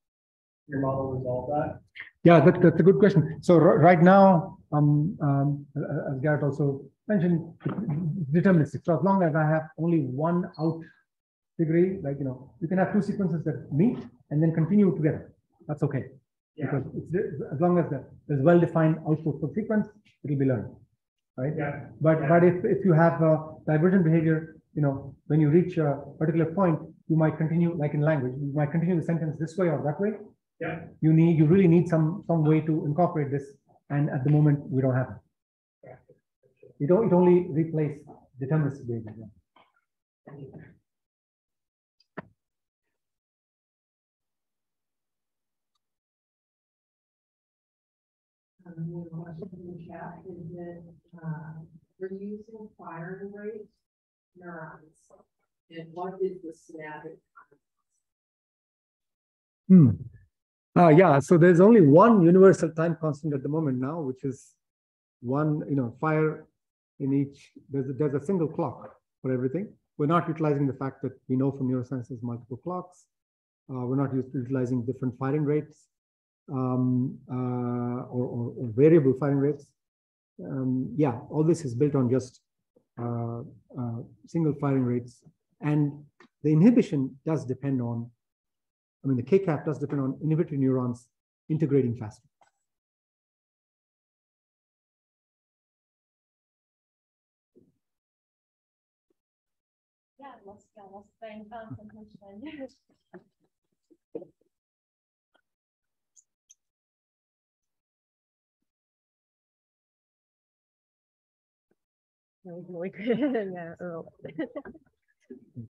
Your model resolve that? Yeah, that, that's a good question. So right now, um, um, as Garrett also mentioned, deterministic. So as long as I have only one out degree, like, you know, you can have two sequences that meet and then continue together. That's okay. Yeah, Because it's, as long as the, there's well-defined output for sequence, it'll be learned, right? yeah, But, Yeah. but if, if you have uh, divergent behavior, you know, when you reach a particular point, you might continue, like in language, you might continue the sentence this way or that way. yeah. You need, you really need some, some way to incorporate this. And at the moment, we don't have it. Don't, it only replace deterministic yeah. Um, the question in the chat is that, uh, we're using firing rate neurons. And what is the synaptic? Hmm. Uh, yeah, so there's only one universal time constant at the moment now, which is one, you know, fire in each, there's a, there's a single clock for everything. We're not utilizing the fact that we know from neuroscience there's multiple clocks. Uh, we're not ut- utilizing different firing rates um, uh, or, or, or variable firing rates. Um, yeah, all this is built on just uh, uh, single firing rates. And the inhibition does depend on I mean, the K-cap does depend on inhibitory neurons integrating faster. Konzentration. Muy, muy good, yeah, Earl.